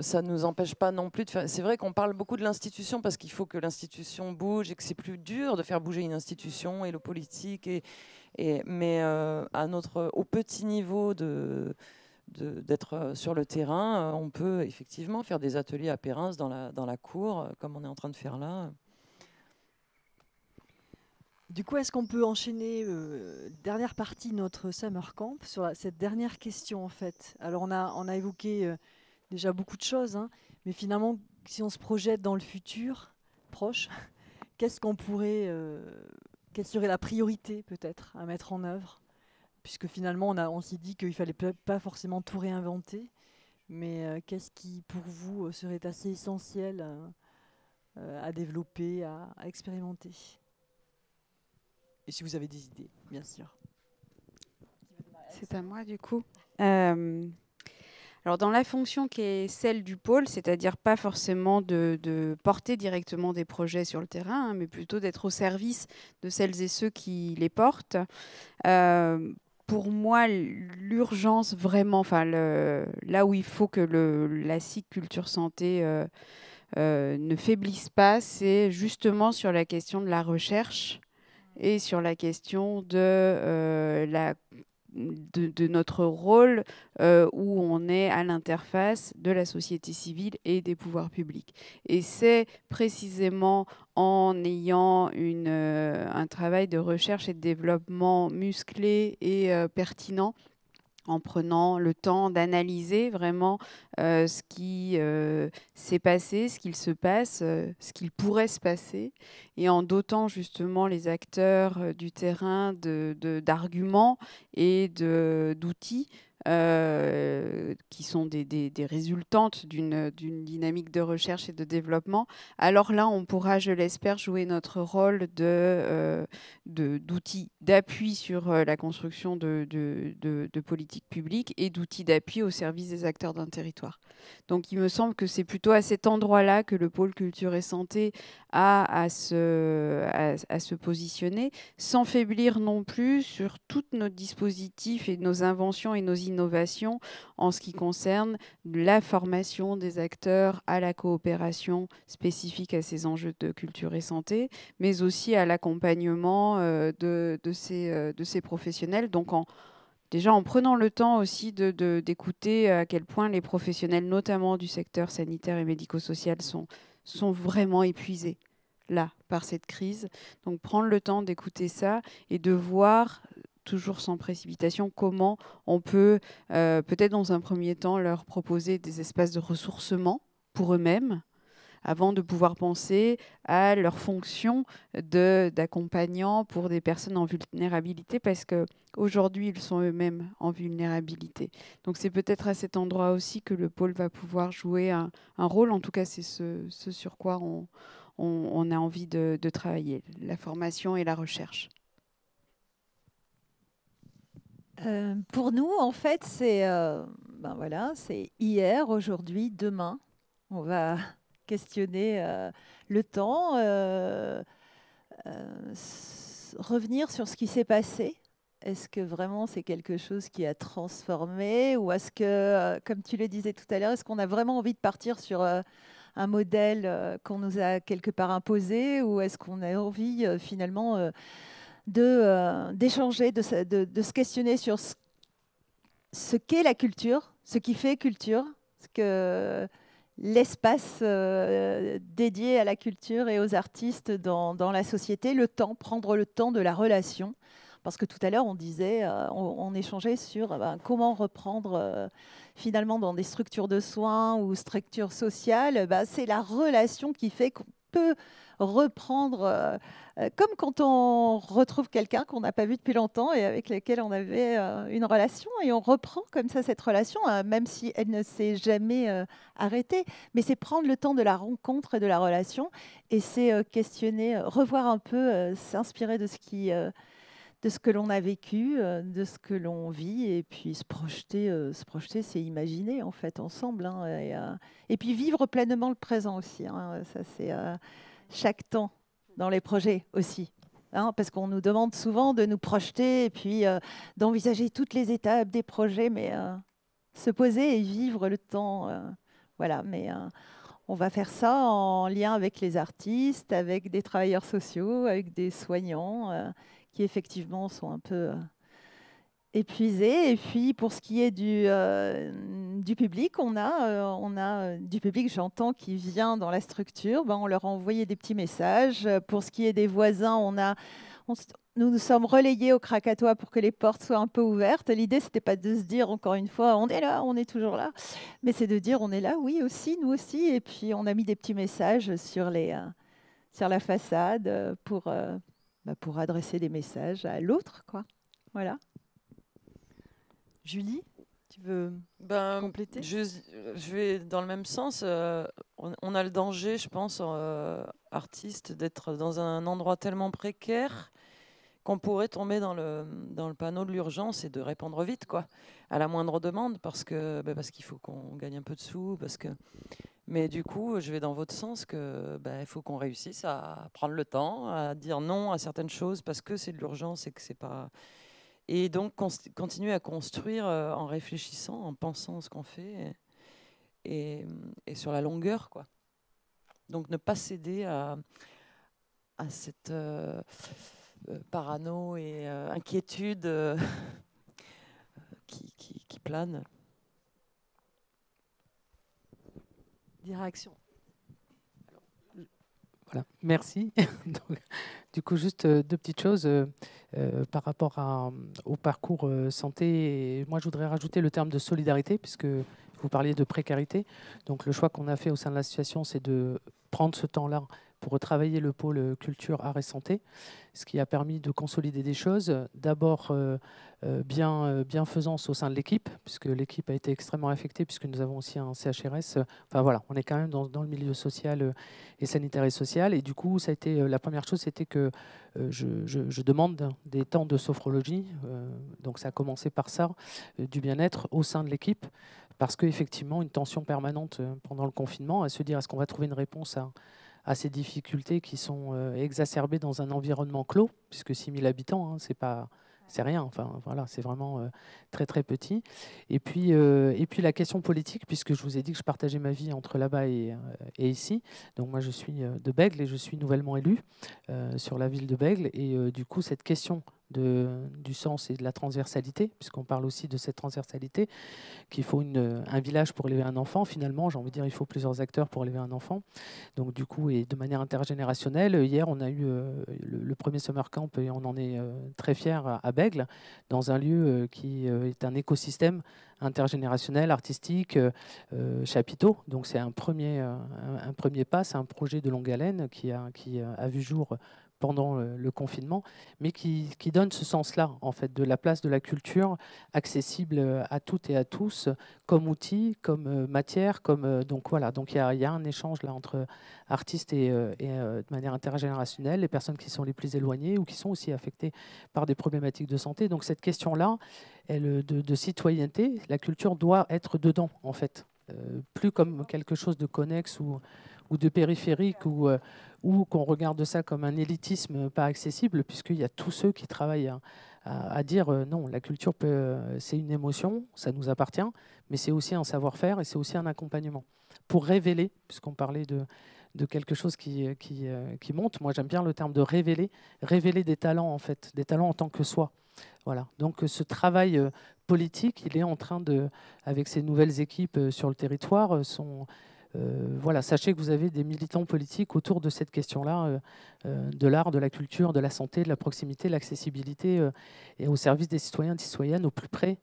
Speaker 6: ça ne nous empêche pas non plus de faire. C'est vrai qu'on parle beaucoup de l'institution parce qu'il faut que l'institution bouge et que c'est plus dur de faire bouger une institution et le politique. Et, mais euh, à notre, au petit niveau de, d'être euh, sur le terrain, euh, on peut effectivement faire des ateliers à Périns dans la, dans la cour, euh, comme on est en train de faire là.
Speaker 1: Du coup, est-ce qu'on peut enchaîner dernière partie de notre summer camp sur cette dernière question en fait? Alors on a, on a évoqué déjà beaucoup de choses, hein, mais finalement, si on se projette dans le futur proche, qu'est-ce qu'on pourrait, quelle serait la priorité peut-être à mettre en œuvre? Puisque finalement on, s'est dit qu'il ne fallait pas forcément tout réinventer. Mais euh, qu'est-ce qui, pour vous, euh, serait assez essentiel euh, à développer, à, expérimenter? Et si vous avez des idées, bien sûr.
Speaker 4: C'est à moi, du coup. alors, dans la fonction qui est celle du pôle, c'est-à-dire pas forcément de, porter directement des projets sur le terrain, hein, mais plutôt d'être au service de celles et ceux qui les portent pour moi, l'urgence vraiment, enfin, là où il faut que le, la SIC Culture Santé euh, euh, ne faiblisse pas, c'est justement sur la question de la recherche et sur la question de euh, la de, notre rôle euh, où on est à l'interface de la société civile et des pouvoirs publics. Et c'est précisément en ayant une, euh, un travail de recherche et de développement musclé et euh, pertinent en prenant le temps d'analyser vraiment ce qui s'est passé, ce qu'il se passe, ce qu'il pourrait se passer, et en dotant justement les acteurs du terrain d'arguments et d'outils euh, qui sont des, résultantes d'une dynamique de recherche et de développement, alors là, on pourra, je l'espère, jouer notre rôle euh, d'outils d'appui sur euh, la construction de, de, de politiques publiques et d'outils d'appui au service des acteurs d'un territoire. Donc il me semble que c'est plutôt à cet endroit-là que le pôle culture et santé a à se, à, se positionner, sans faiblir non plus sur tous nos dispositifs et nos inventions et nos innovations en ce qui concerne la formation des acteurs à la coopération spécifique à ces enjeux de culture et santé, mais aussi à l'accompagnement euh, de, de, ces, euh, de ces professionnels. Donc déjà en prenant le temps aussi d'écouter de, à quel point les professionnels, notamment du secteur sanitaire et médico-social, sont vraiment épuisés là par cette crise. Donc prendre le temps d'écouter ça et de voir toujours sans précipitation comment on peut euh, peut-être dans un premier temps leur proposer des espaces de ressourcement pour eux-mêmes avant de pouvoir penser à leur fonction d'accompagnant pour des personnes en vulnérabilité, parce qu'aujourd'hui, ils sont eux-mêmes en vulnérabilité. Donc c'est peut-être à cet endroit aussi que le pôle va pouvoir jouer un, rôle, en tout cas c'est ce, sur quoi on, on, a envie de, travailler, la formation et la recherche.
Speaker 5: Euh, pour nous, en fait, c'est euh, ben voilà, c'est hier, aujourd'hui, demain. On va questionner euh, le temps, revenir sur ce qui s'est passé. Est-ce que vraiment c'est quelque chose qui a transformé ou est-ce que, comme tu le disais tout à l'heure, est-ce qu'on a vraiment envie de partir sur un modèle qu'on nous a quelque part imposé ou est-ce qu'on a envie euh, euh, de d'échanger, de, se questionner sur ce, qu'est la culture, ce qui fait culture, ce que l'espace dédié à la culture et aux artistes dans, dans, la société, le temps, prendre le temps de la relation. Parce que tout à l'heure, on disait, on, échangeait sur ben, comment reprendre finalement dans des structures de soins ou structures sociales, bah, c'est la relation qui fait qu'on peut reprendre, euh, euh, comme quand on retrouve quelqu'un qu'on n'a pas vu depuis longtemps et avec lequel on avait euh, une relation, et on reprend comme ça cette relation, même si elle ne s'est jamais arrêtée. Mais c'est prendre le temps de la rencontre et de la relation, et c'est questionner, revoir un peu, s'inspirer de ce qui de ce que l'on a vécu, de ce que l'on vit, et puis se projeter, se projeter, c'est imaginer en fait ensemble, hein, et, puis vivre pleinement le présent aussi. Hein, ça c'est chaque temps dans les projets aussi. Hein, parce qu'on nous demande souvent de nous projeter et puis d'envisager toutes les étapes des projets, mais se poser et vivre le temps. voilà, mais on va faire ça en lien avec les artistes, avec des travailleurs sociaux, avec des soignants qui effectivement sont un peu euh, épuisés. Et puis pour ce qui est du, euh, du public, on a, euh, on a du public, j'entends, qui vient dans la structure. Ben, on leur a envoyé des petits messages. Pour ce qui est des voisins, on a, nous nous sommes relayés au Krakatoa pour que les portes soient un peu ouvertes. L'idée, c'était pas de se dire encore une fois, on est là, on est toujours là, mais c'est de dire, on est là, oui aussi, nous aussi. Et puis on a mis des petits messages sur les, sur la façade pour bah, pour adresser des messages à l'autre. Voilà.
Speaker 1: Julie, tu veux
Speaker 6: ben,
Speaker 1: compléter?
Speaker 6: je, je, vais dans le même sens. Euh, on, a le danger, je pense, euh, artiste, d'être dans un endroit tellement précaire qu'on pourrait tomber dans le, dans le panneau de l'urgence et de répondre vite, quoi, à la moindre demande, parce que ben, parce qu'il faut qu'on gagne un peu de sous, parce que mais du coup, je vais dans votre sens que bah, il faut qu'on réussisse à prendre le temps, à dire non à certaines choses parce que c'est de l'urgence et que c'est pas. Et donc continuer à construire euh, en réfléchissant, en pensant ce qu'on fait et, sur la longueur, quoi. Donc ne pas céder à, à cette euh, euh, parano et inquiétude qui, qui, qui plane.
Speaker 1: Direction.
Speaker 10: Merci. du coup, juste euh, deux petites choses euh, euh, par rapport au parcours santé. moi, je voudrais rajouter le terme de solidarité, puisque vous parliez de précarité. Donc, le choix qu'on a fait au sein de l'association, c'est de prendre ce temps-là pour retravailler le pôle culture, art et santé, ce qui a permis de consolider des choses. D'abord, euh, euh, bien, euh, bienfaisance au sein de l'équipe, puisque l'équipe a été extrêmement affectée, puisque nous avons aussi un CHRS. Enfin voilà, on est quand même dans, le milieu social et sanitaire et social. Et du coup, ça a été, la première chose, c'était que je, demande des temps de sophrologie. donc ça a commencé par ça, du bien-être au sein de l'équipe parce qu'effectivement, une tension permanente pendant le confinement, à se dire est-ce qu'on va trouver une réponse à, à ces difficultés qui sont euh, exacerbées dans un environnement clos, puisque 6 000 habitants, hein, ce n'est pas, c'est rien. Enfin, voilà, c'est vraiment très très petit. Et puis, et puis la question politique, puisque je vous ai dit que je partageais ma vie entre là-bas et, et, ici. Donc moi, je suis de Bègle et je suis nouvellement élu sur la ville de Bègle. Et du coup, cette question du sens et de la transversalité, puisqu'on parle aussi de cette transversalité, qu'il faut un village pour élever un enfant. Finalement, j'ai envie de dire, il faut plusieurs acteurs pour élever un enfant. Donc du coup, et de manière intergénérationnelle, hier, on a eu euh, le, premier summer camp et on en est euh, très fiers à, Bègle, dans un lieu euh, qui est un écosystème intergénérationnel, artistique, chapiteau. Donc c'est un premier, un, premier pas, c'est un projet de longue haleine qui a, qui a vu jour pendant le confinement, mais qui, donne ce sens-là, en fait, de la place de la culture accessible à toutes et à tous, comme outil, comme euh, matière, comme euh, donc voilà. Donc il y, a un échange là entre artistes et, euh, de manière intergénérationnelle, les personnes qui sont les plus éloignées ou qui sont aussi affectées par des problématiques de santé. Donc cette question-là, elle de, citoyenneté, la culture doit être dedans, en fait, plus comme quelque chose de connexe ou ou de périphérique ou, euh, ou qu'on regarde ça comme un élitisme pas accessible, puisqu'il y a tous ceux qui travaillent à, dire euh, non, la culture, euh, c'est une émotion, ça nous appartient, mais c'est aussi un savoir-faire et c'est aussi un accompagnement. Pour révéler, puisqu'on parlait de, quelque chose qui, qui, monte, moi j'aime bien le terme de révéler, révéler des talents en fait, des talents en tant que soi. Voilà. Donc ce travail politique, il est en train de, avec ces nouvelles équipes sur le territoire, sont euh, voilà, sachez que vous avez des militants politiques autour de cette question-là, euh, euh, de l'art, de la culture, de la santé, de la proximité, de l'accessibilité, et au service des citoyens et des citoyennes, au plus près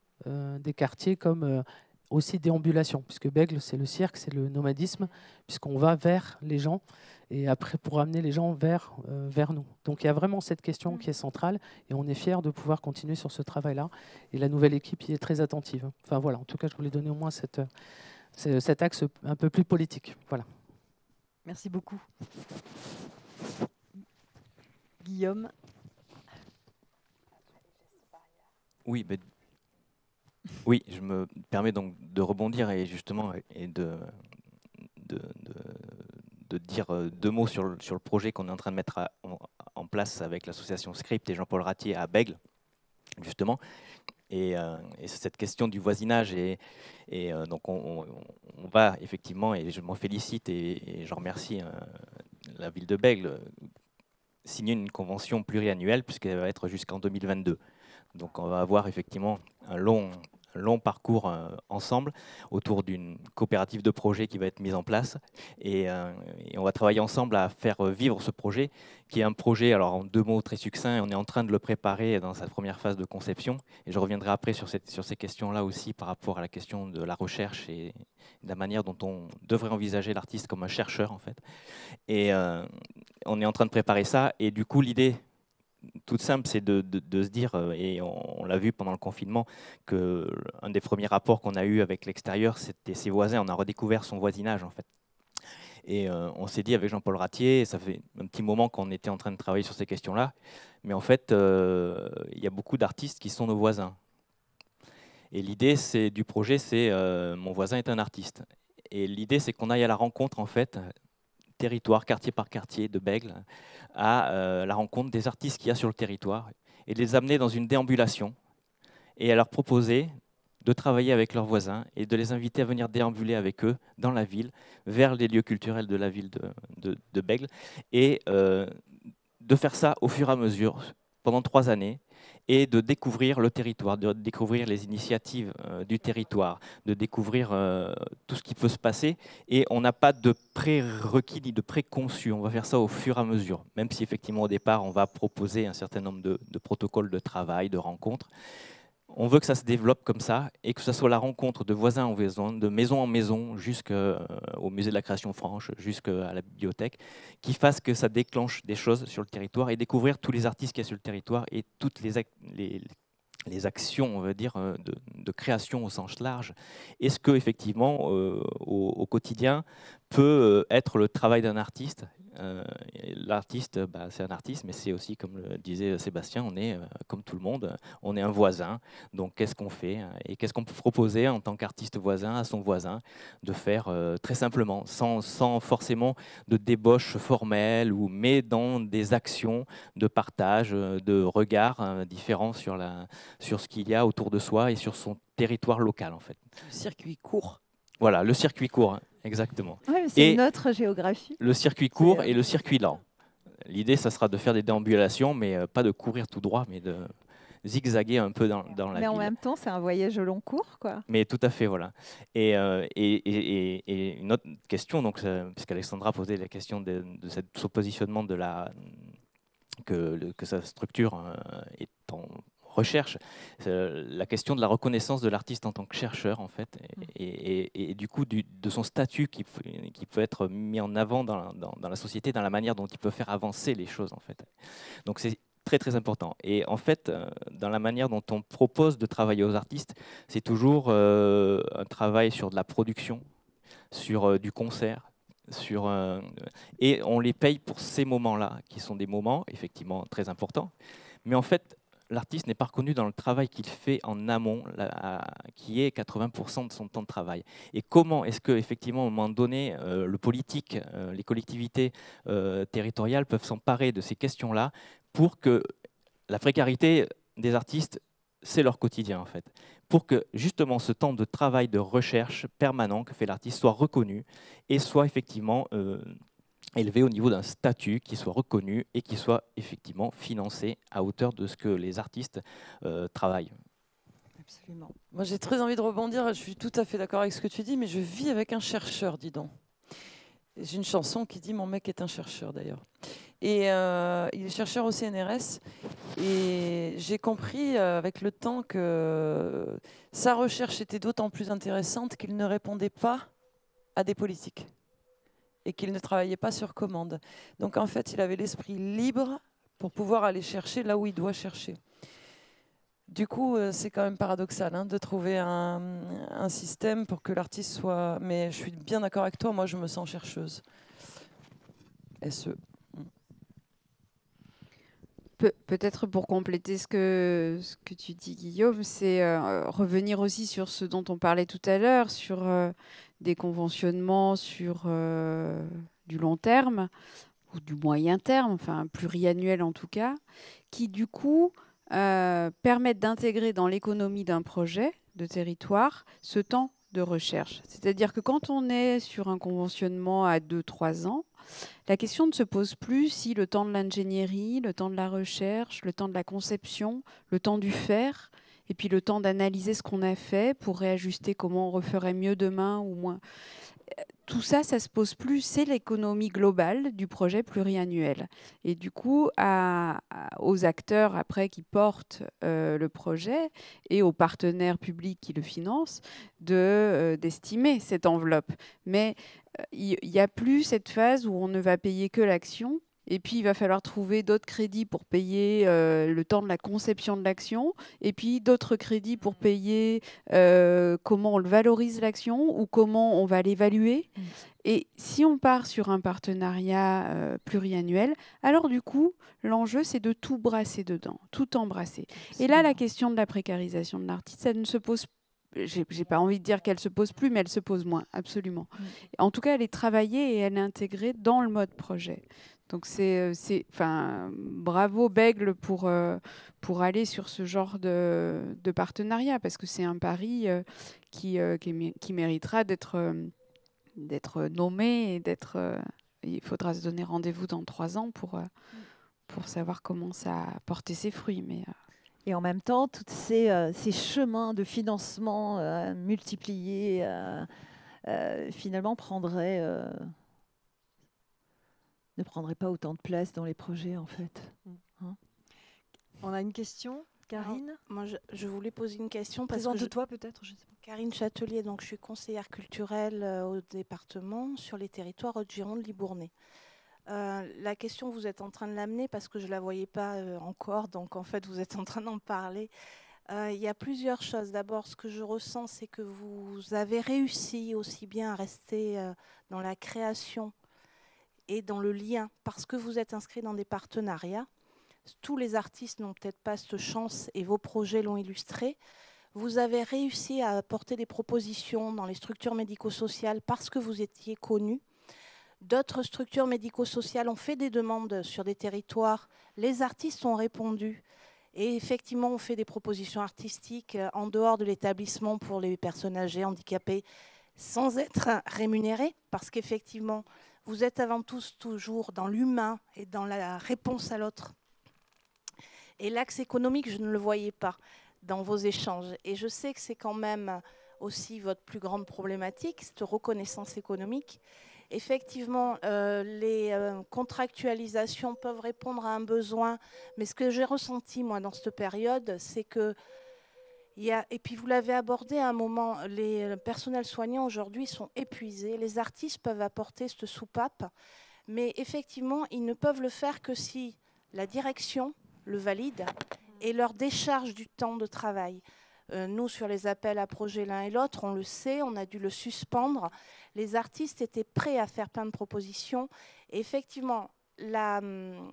Speaker 10: des quartiers, comme aussi déambulation, puisque Bègle, c'est le cirque, c'est le nomadisme, puisqu'on va vers les gens, et après pour amener les gens vers, vers nous. Donc il y a vraiment cette question qui est centrale, et on est fiers de pouvoir continuer sur ce travail-là, et la nouvelle équipe y est très attentive. Enfin voilà, en tout cas, je voulais donner au moins cette cet axe un peu plus politique. Voilà.
Speaker 1: Merci beaucoup. Guillaume
Speaker 7: Oui, oui, je me permets donc de rebondir et justement et de, de, de, dire deux mots sur le, sur le projet qu'on est en train de mettre en, place avec l'association Script et Jean-Paul Ratier à Bègle, justement, euh, et, cette question du voisinage. Et, et euh, donc, on, va effectivement, et je m'en félicite et, je remercie euh, la ville de Bègle, signer une convention pluriannuelle, puisqu'elle va être jusqu'en 2022. Donc, on va avoir effectivement un long, long parcours euh, ensemble autour d'une coopérative de projet qui va être mise en place. Euh, et, on va travailler ensemble à faire vivre ce projet, qui est un projet, alors en deux mots très succincts, on est en train de le préparer dans sa première phase de conception. Et je reviendrai après sur, ces questions-là aussi par rapport à la question de la recherche et de la manière dont on devrait envisager l'artiste comme un chercheur en fait. Et euh, on est en train de préparer ça. Et du coup, l'idée toute simple, c'est de, se dire, euh, et on, l'a vu pendant le confinement, que un des premiers rapports qu'on a eu avec l'extérieur, c'était ses voisins. On a redécouvert son voisinage, en fait. Et euh, on s'est dit avec Jean-Paul Ratier, ça fait un petit moment qu'on était en train de travailler sur ces questions-là, mais en fait, euh, il y a beaucoup d'artistes qui sont nos voisins. Et l'idée du projet, c'est mon voisin est un artiste. Et l'idée, c'est qu'on aille à la rencontre, en fait, territoire, quartier par quartier de Bègle, à euh, la rencontre des artistes qu'il y a sur le territoire et de les amener dans une déambulation et à leur proposer de travailler avec leurs voisins et de les inviter à venir déambuler avec eux dans la ville, vers les lieux culturels de la ville de, Bègle, et euh, de faire ça au fur et à mesure pendant trois années et de découvrir le territoire, de découvrir les initiatives euh, du territoire, de découvrir euh, tout ce qui peut se passer. Et on n'a pas de prérequis ni de préconçu. On va faire ça au fur et à mesure, même si effectivement au départ on va proposer un certain nombre de, de protocoles de travail, de rencontres on veut que ça se développe comme ça et que ce soit la rencontre de voisins en maison, de maison en maison, jusqu'au euh, musée de la création franche, jusqu'à la bibliothèque, qui fasse que ça déclenche des choses sur le territoire et découvrir tous les artistes qu'il y a sur le territoire et toutes les, les, actions, on va dire, euh, de, création au sens large. Est-ce que effectivement, euh, au, quotidien, peut être le travail d'un artiste l'artiste, bah, c'est un artiste, mais c'est aussi, comme le disait Sébastien, on est comme tout le monde, on est un voisin. Donc qu'est-ce qu'on fait hein, et qu'est-ce qu'on peut proposer en tant qu'artiste voisin à son voisin de faire très simplement, sans, forcément de débauche formelle, ou, mais dans des actions de partage, de regard hein, différents sur ce qu'il y a autour de soi et sur son territoire local en fait.
Speaker 6: Le circuit court.
Speaker 7: Voilà, le circuit court, hein, exactement.
Speaker 5: c'est notre géographie.
Speaker 7: Le circuit court et le circuit lent. L'idée, ça sera de faire des déambulations, mais euh, pas de courir tout droit, mais de zigzaguer un peu dans, dans la
Speaker 5: Mais
Speaker 7: en
Speaker 5: même temps, c'est un voyage au long cours, quoi.
Speaker 7: Mais tout à fait, voilà. Et, euh, et, et, une autre question, donc, euh, puisqu'Alexandra posait la question de, de ce positionnement de la que, que sa structure est en recherche, la question de la reconnaissance de l'artiste en tant que chercheur, en fait, et, du coup de son statut qui, qui, peut être mis en avant dans, dans, la société, dans la manière dont il peut faire avancer les choses, en fait. Donc c'est très très important. Et en fait, euh, dans la manière dont on propose de travailler aux artistes, c'est toujours euh, un travail sur de la production, sur euh, du concert, sur, et on les paye pour ces moments-là, qui sont des moments effectivement très importants. Mais en fait, l'artiste n'est pas reconnu dans le travail qu'il fait en amont, qui est 80% de son temps de travail. Et comment est-ce que, effectivement, à un moment donné, euh, le politique, euh, les collectivités euh, territoriales peuvent s'emparer de ces questions-là pour que la précarité des artistes, c'est leur quotidien en fait, pour que justement ce temps de travail, de recherche permanent que fait l'artiste soit reconnu et soit effectivement élevé au niveau d'un statut qui soit reconnu et qui soit effectivement financé à hauteur de ce que les artistes euh, travaillent.
Speaker 6: Absolument. Moi j'ai très envie de rebondir, je suis tout à fait d'accord avec ce que tu dis, mais je vis avec un chercheur, dis donc. J'ai une chanson qui dit Mon mec est un chercheur d'ailleurs. Et euh, il est chercheur au CNRS. Et j'ai compris euh, avec le temps que sa recherche était d'autant plus intéressante qu'il ne répondait pas à des politiques et qu'il ne travaillait pas sur commande. Donc en fait, il avait l'esprit libre pour pouvoir aller chercher là où il doit chercher. Du coup, euh, c'est quand même paradoxal hein, de trouver un, système pour que l'artiste soit... Mais je suis bien d'accord avec toi, moi je me sens chercheuse. SE.
Speaker 4: Peut-être pour compléter ce que, ce que tu dis, Guillaume, c'est euh, revenir aussi sur ce dont on parlait tout à l'heure, sur euh, des conventionnements sur euh, du long terme ou du moyen terme, enfin pluriannuel en tout cas, qui du coup euh, permettent d'intégrer dans l'économie d'un projet de territoire ce temps de recherche. C'est-à-dire que quand on est sur un conventionnement à 2-3 ans, la question ne se pose plus si le temps de l'ingénierie, le temps de la recherche, le temps de la conception, le temps du faire et puis le temps d'analyser ce qu'on a fait pour réajuster comment on referait mieux demain ou moins. Tout ça, ça se pose plus, c'est l'économie globale du projet pluriannuel. Et du coup, aux acteurs après qui portent euh, le projet et aux partenaires publics qui le financent de euh, d'estimer cette enveloppe. Mais euh, il n'y a plus cette phase où on ne va payer que l'action, et puis, il va falloir trouver d'autres crédits pour payer euh, le temps de la conception de l'action. Et puis, d'autres crédits pour payer euh, comment on valorise l'action ou comment on va l'évaluer. Mm. Et si on part sur un partenariat euh, pluriannuel, alors du coup, l'enjeu, c'est de tout brasser dedans, tout embrasser. Et là, la question de la précarisation de l'artiste, ça ne se pose j'ai pas envie de dire qu'elle se pose plus, mais elle se pose moins, absolument. Mm. En tout cas, elle est travaillée et elle est intégrée dans le mode projet. Donc c'est, euh, enfin, bravo Bègle pour, euh, pour aller sur ce genre de, de partenariat, parce que c'est un pari euh, qui, qui, méritera d'être, d'être nommé et d'être... il faudra se donner rendez-vous dans trois ans pour, pour savoir comment ça a porté ses fruits. Mais,
Speaker 5: Et en même temps, tous ces, ces chemins de financement multipliés, finalement, prendraient ne prendrait pas autant de place dans les projets, en fait. Mm. Hein
Speaker 1: On a une question Karine
Speaker 11: Moi, je, voulais poser une question.
Speaker 1: Présente-toi peut-être.
Speaker 11: Karine Châtelier, donc je suis conseillère culturelle euh, au département sur les territoires Haute-Gironde-Libournais. Euh, la question, vous êtes en train de l'amener parce que je ne la voyais pas euh, encore, donc en fait, vous êtes en train d'en parler. Il y a plusieurs choses. D'abord, ce que je ressens, c'est que vous avez réussi aussi bien à rester dans la création et dans le lien, parce que vous êtes inscrit dans des partenariats, tous les artistes n'ont peut-être pas cette chance et vos projets l'ont illustré. Vous avez réussi à apporter des propositions dans les structures médico-sociales parce que vous étiez connu. D'autres structures médico-sociales ont fait des demandes sur des territoires. Les artistes ont répondu. Et effectivement, on fait des propositions artistiques euh, en dehors de l'établissement pour les personnes âgées, handicapées, sans être rémunérées, parce qu'effectivement, vous êtes avant tout toujours dans l'humain et dans la réponse à l'autre. Et l'axe économique, je ne le voyais pas dans vos échanges. Et je sais que c'est quand même aussi votre plus grande problématique, cette reconnaissance économique. Effectivement, euh, les euh, contractualisations peuvent répondre à un besoin, mais ce que j'ai ressenti, moi, dans cette période, c'est que et puis vous l'avez abordé à un moment, les personnels soignants aujourd'hui sont épuisés. Les artistes peuvent apporter cette soupape, mais effectivement, ils ne peuvent le faire que si la direction le valide et leur décharge du temps de travail. Euh, nous, sur les appels à projets l'un et l'autre, on le sait, on a dû le suspendre. Les artistes étaient prêts à faire plein de propositions. Et effectivement, hum,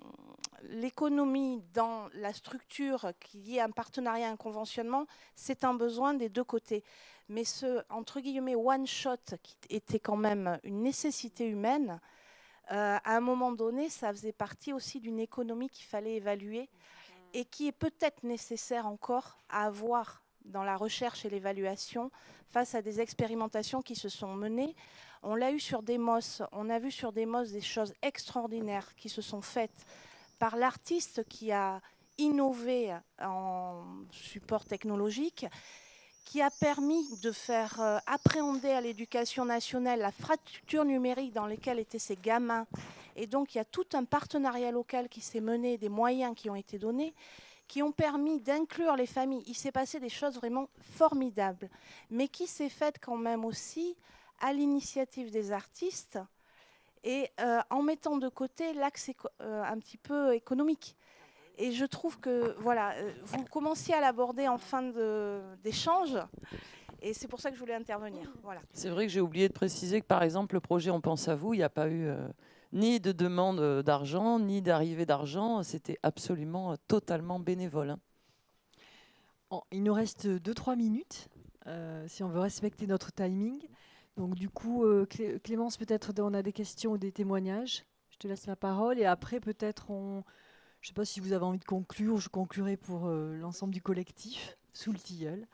Speaker 11: l'économie dans la structure qui est un partenariat, un conventionnement, c'est un besoin des deux côtés. Mais ce, entre guillemets, one-shot qui était quand même une nécessité humaine, euh, à un moment donné, ça faisait partie aussi d'une économie qu'il fallait évaluer et qui est peut-être nécessaire encore à avoir dans la recherche et l'évaluation face à des expérimentations qui se sont menées. On l'a eu sur Demos, on a vu sur Demos des choses extraordinaires qui se sont faites par l'artiste qui a innové en support technologique qui a permis de faire euh, appréhender à l'éducation nationale la fracture numérique dans laquelle étaient ces gamins. Et donc il y a tout un partenariat local qui s'est mené, des moyens qui ont été donnés, qui ont permis d'inclure les familles. Il s'est passé des choses vraiment formidables, mais qui s'est fait quand même aussi à l'initiative des artistes et euh, en mettant de côté l'axe euh, un petit peu économique. Et je trouve que voilà, euh, vous commenciez à l'aborder en fin d'échange. Et c'est pour ça que je voulais intervenir. Voilà.
Speaker 6: C'est vrai que j'ai oublié de préciser que par exemple le projet On pense à vous, il n'y a pas eu euh, ni de demande d'argent, ni d'arrivée d'argent. C'était absolument euh, totalement bénévole.
Speaker 1: Hein. il nous reste 2-3 minutes si on veut respecter notre timing. Donc du coup, Clémence, peut-être on a des questions ou des témoignages. Je te laisse la parole et après peut-être on je ne sais pas si vous avez envie de conclure. Je conclurai pour euh, l'ensemble du collectif, sous le tilleul.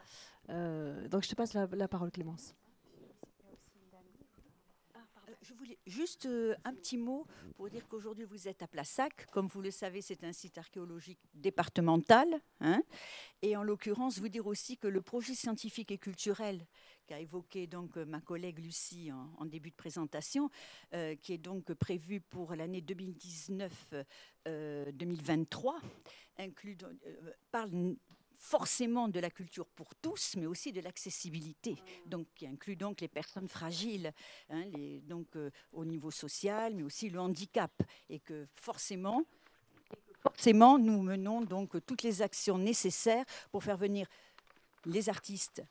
Speaker 1: Euh, donc je te passe la, parole, Clémence.
Speaker 12: Euh, je voulais juste un petit mot pour dire qu'aujourd'hui vous êtes à Plassac. Comme vous le savez, c'est un site archéologique départemental. Hein. et en l'occurrence, vous dire aussi que le projet scientifique et culturel qu'a évoqué donc ma collègue Lucie en, début de présentation, euh, qui est donc prévu pour l'année 2019-2023, euh, euh, parle forcément de la culture pour tous, mais aussi de l'accessibilité, donc qui inclut donc les personnes fragiles, hein, donc au niveau social, mais aussi le handicap, et que forcément, forcément, nous menons donc toutes les actions nécessaires pour faire venir les artistes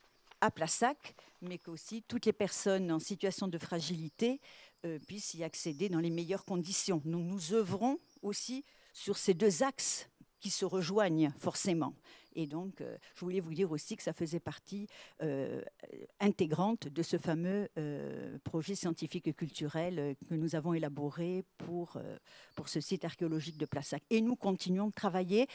Speaker 12: à Plassac, mais qu'aussi toutes les personnes en situation de fragilité euh, puissent y accéder dans les meilleures conditions. Nous nous œuvrons aussi sur ces deux axes qui se rejoignent forcément. Et donc, euh, je voulais vous dire aussi que ça faisait partie euh, intégrante de ce fameux projet scientifique et culturel que nous avons élaboré pour, pour ce site archéologique de Plassac. Et nous continuons de travailler.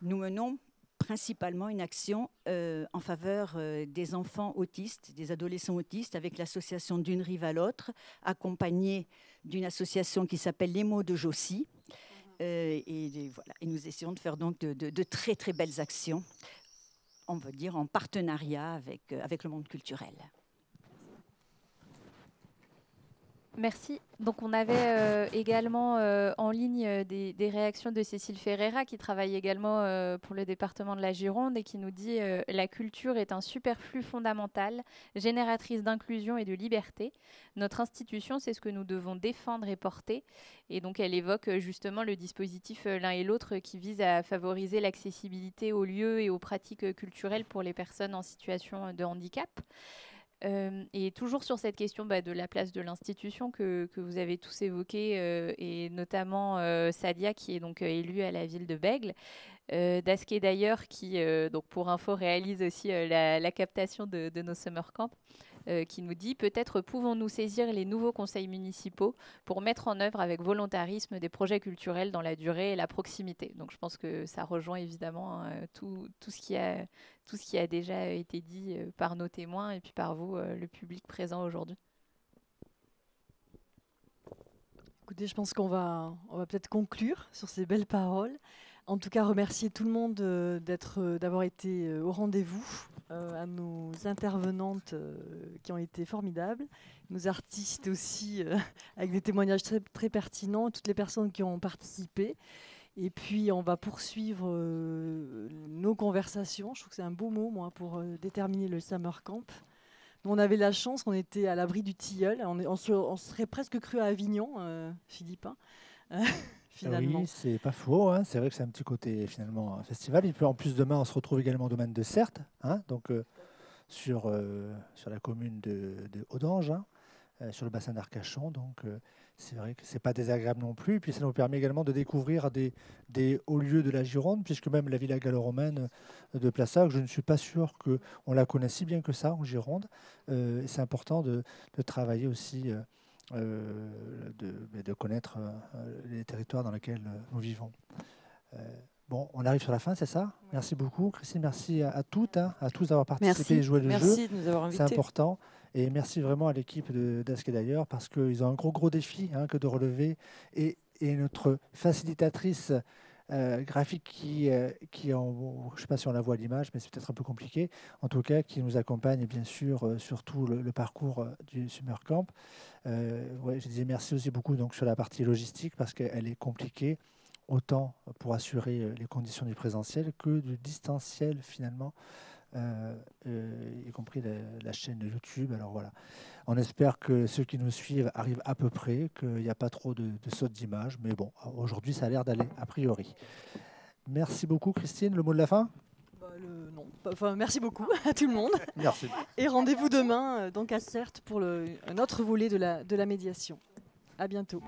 Speaker 12: Nous menons principalement une action euh, en faveur euh, des enfants autistes, des adolescents autistes, avec l'association d'une rive à l'autre, accompagnée d'une association qui s'appelle Les mots de Jossie. Euh, et, voilà, et nous essayons de faire donc de, très très belles actions, on veut dire en partenariat avec, avec le monde culturel.
Speaker 3: Merci. Donc on avait euh, également euh, en ligne euh, des, réactions de Cécile Ferreira qui travaille également pour le département de la Gironde et qui nous dit la culture est un superflu fondamental, génératrice d'inclusion et de liberté. Notre institution, c'est ce que nous devons défendre et porter. Et donc elle évoque justement le dispositif l'un et l'autre qui vise à favoriser l'accessibilité aux lieux et aux pratiques culturelles pour les personnes en situation de handicap.
Speaker 9: Euh, et toujours sur cette question bah, de la place de l'institution que, vous avez tous évoquée, euh, et notamment euh, Sadia qui est donc élue à la ville de Bègle, Dasquet d'ailleurs qui, donc pour info, réalise aussi la, la, captation de, de, nos summer camps. Euh, qui nous dit peut-être pouvons-nous saisir les nouveaux conseils municipaux pour mettre en œuvre avec volontarisme des projets culturels dans la durée et la proximité. Donc je pense que ça rejoint évidemment hein, tout, tout, ce qui a, tout ce qui a déjà été dit euh, par nos témoins et puis par vous, euh, le public présent aujourd'hui.
Speaker 1: Écoutez, je pense qu'on va, on va peut-être conclure sur ces belles paroles. En tout cas, remercier tout le monde d'avoir été au rendez-vous. Euh, à nos intervenantes euh, qui ont été formidables, nos artistes aussi euh, avec des témoignages très, pertinents, toutes les personnes qui ont participé. Et puis, on va poursuivre nos conversations. Je trouve que c'est un beau mot, moi, pour déterminer le summer camp. On avait la chance, on était à l'abri du tilleul. On, on, serait presque cru à Avignon, Philippe. Hein.
Speaker 2: finalement. Oui, c'est pas faux. Hein. C'est vrai que c'est un petit côté finalement festival. Et puis en plus demain, on se retrouve également au domaine de Certes, hein, donc euh, sur euh, sur la commune de, de Audange, hein, euh, sur le bassin d'Arcachon. Donc c'est vrai que c'est pas désagréable non plus. Et puis ça nous permet également de découvrir des, des hauts lieux de la Gironde, puisque même la villa gallo-romaine de Plassac, je ne suis pas sûr qu'on la connaisse si bien que ça en Gironde. c'est important de, de, travailler aussi de, de, connaître euh, les territoires dans lesquels euh, nous vivons. Bon, on arrive sur la fin, c'est ça? Merci beaucoup. Christine, merci à, toutes, hein, à tous d'avoir participé et joué le
Speaker 6: merci
Speaker 2: jeu.
Speaker 6: Merci de nous avoir invités.
Speaker 2: C'est important. Et merci vraiment à l'équipe d'Ask d'ailleurs, parce qu'ils ont un gros, gros défi hein, que de relever. Et, et notre facilitatrice euh, graphique qui, euh, qui je ne sais pas si on la voit à l'image, mais c'est peut-être un peu compliqué, en tout cas qui nous accompagne bien sûr euh, sur tout le, parcours du Summer Camp. Ouais, je disais merci aussi beaucoup donc, sur la partie logistique parce qu'elle est compliquée, autant pour assurer les conditions du présentiel que du distanciel finalement. Y compris la, chaîne YouTube. Alors voilà, on espère que ceux qui nous suivent arrivent à peu près, qu'il n'y a pas trop de, de sautes d'image, mais bon, aujourd'hui ça a l'air d'aller a priori. Merci beaucoup Christine, le mot de la fin?
Speaker 1: Bah, non. Enfin, merci beaucoup à tout le monde.
Speaker 2: Merci.
Speaker 1: Et rendez-vous demain, euh, donc à CERT, pour le, un autre volet de la, de la médiation. À bientôt.